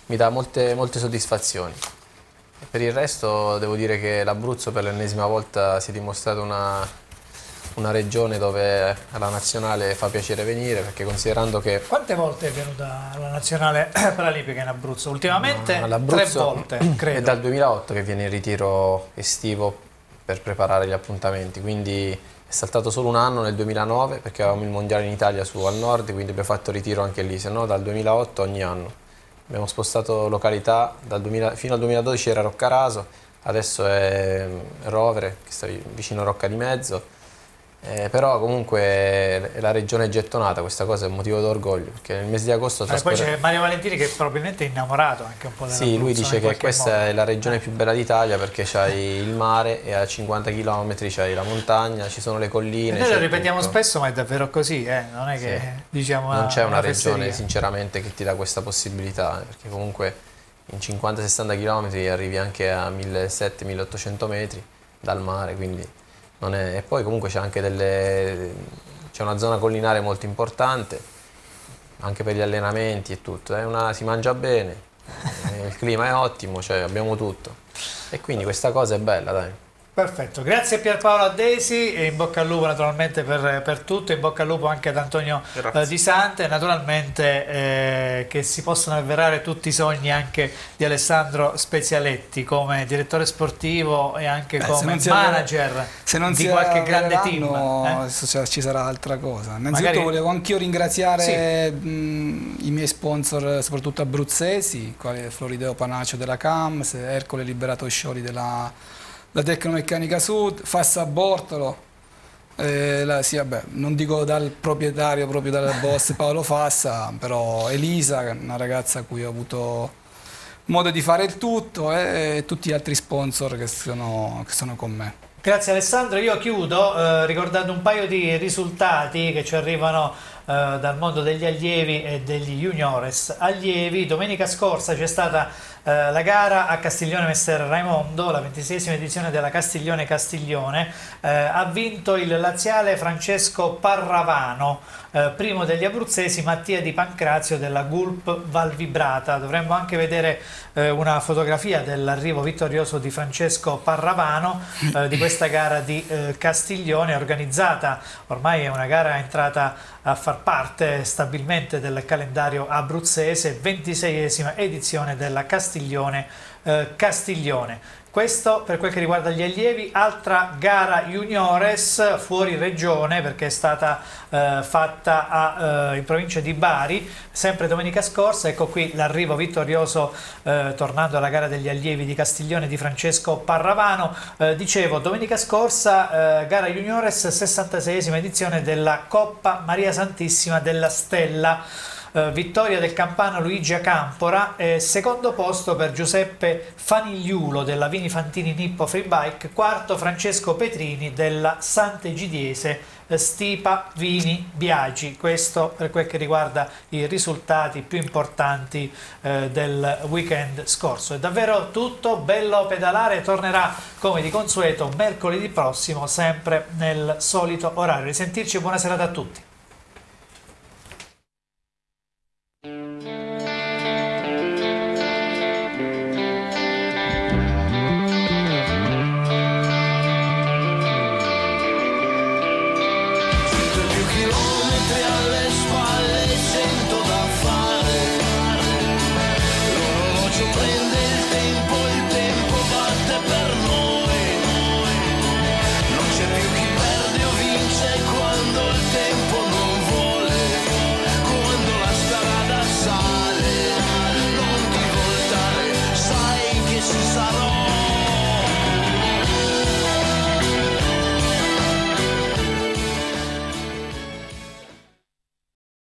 mi dà molte, molte soddisfazioni. Per il resto devo dire che l'Abruzzo per l'ennesima volta si è dimostrato una, una regione dove alla nazionale fa piacere venire perché considerando che... Quante volte è venuta la nazionale paralimpica in Abruzzo? Ultimamente no, tre volte, credo. È dal 2008 che viene in ritiro estivo per preparare gli appuntamenti, quindi è saltato solo un anno nel 2009 perché avevamo il mondiale in Italia su al nord, quindi abbiamo fatto ritiro anche lì, se no dal 2008 ogni anno. Abbiamo spostato località, 2000, fino al 2012 era Roccaraso, adesso è Rovere, che sta vicino a Rocca di Mezzo, eh, però comunque è la regione gettonata, questa cosa è un motivo d'orgoglio, perché nel mese di agosto... Eh, poi c'è Mario Valentini che probabilmente è innamorato anche un po' della Sì, lui dice che questa modo. è la regione più bella d'Italia perché c'hai il mare e a 50 km c'hai la montagna, ci sono le colline. E noi lo ripetiamo tutto. spesso, ma è davvero così, eh? non è che sì. diciamo... Non c'è una, una regione sinceramente che ti dà questa possibilità, eh, perché comunque in 50-60 km arrivi anche a 1700-1800 metri dal mare, quindi è... E poi comunque c'è anche delle... c'è una zona collinare molto importante, anche per gli allenamenti e tutto. Una... si mangia bene, eh, il clima è ottimo, cioè abbiamo tutto. E quindi questa cosa è bella, dai. Perfetto, grazie a Pierpaolo Addesi e in bocca al lupo naturalmente per, per tutto, in bocca al lupo anche ad Antonio eh, Di Sante, naturalmente eh, che si possano avverare tutti i sogni anche di Alessandro Spezialetti come direttore sportivo e anche Beh, come manager se non di qualche grande team. Eh? ci sarà altra cosa. Innanzitutto Magari... volevo anch'io ringraziare sì. mh, i miei sponsor, soprattutto abruzzesi, quali Florideo Panaccio della CAMS, Ercole Liberato Scioli della la Tecnomeccanica Sud, Fassa Bortolo, eh, la, sì, vabbè, non dico dal proprietario, proprio dal boss Paolo Fassa, però Elisa, una ragazza a cui ho avuto modo di fare il tutto e tutti gli altri sponsor che sono, che sono con me. Grazie Alessandro, io chiudo eh, ricordando un paio di risultati che ci arrivano eh, dal mondo degli allievi e degli juniores allievi. Domenica scorsa c'è stata eh, la gara a Castiglione Messer Raimondo, la ventisesima edizione della Castiglione Castiglione, eh, ha vinto il laziale Francesco Parravano, eh, primo degli abruzzesi Mattia Di Pancrazio della Gulp Valvibrata. Dovremmo anche vedere eh, una fotografia dell'arrivo vittorioso di Francesco Parravano eh, di questa gara di Castiglione organizzata, ormai è una gara entrata a far parte stabilmente del calendario abruzzese, 26esima edizione della Castiglione eh, Castiglione. Questo per quel che riguarda gli allievi, altra gara juniores fuori regione perché è stata eh, fatta a, eh, in provincia di Bari, sempre domenica scorsa, ecco qui l'arrivo vittorioso eh, tornando alla gara degli allievi di Castiglione di Francesco Parravano, eh, dicevo domenica scorsa eh, gara juniores 66esima edizione della Coppa Maria Santissima della Stella. Eh, vittoria del campano Luigi Acampora, eh, secondo posto per Giuseppe Fanigliulo della Vini Fantini Nippo Free Bike, quarto Francesco Petrini della Sant'Egidiese eh, Stipa Vini Biagi. Questo per quel che riguarda i risultati più importanti eh, del weekend scorso. È davvero tutto, bello pedalare, tornerà come di consueto mercoledì prossimo, sempre nel solito orario. Risentirci, buona serata a tutti.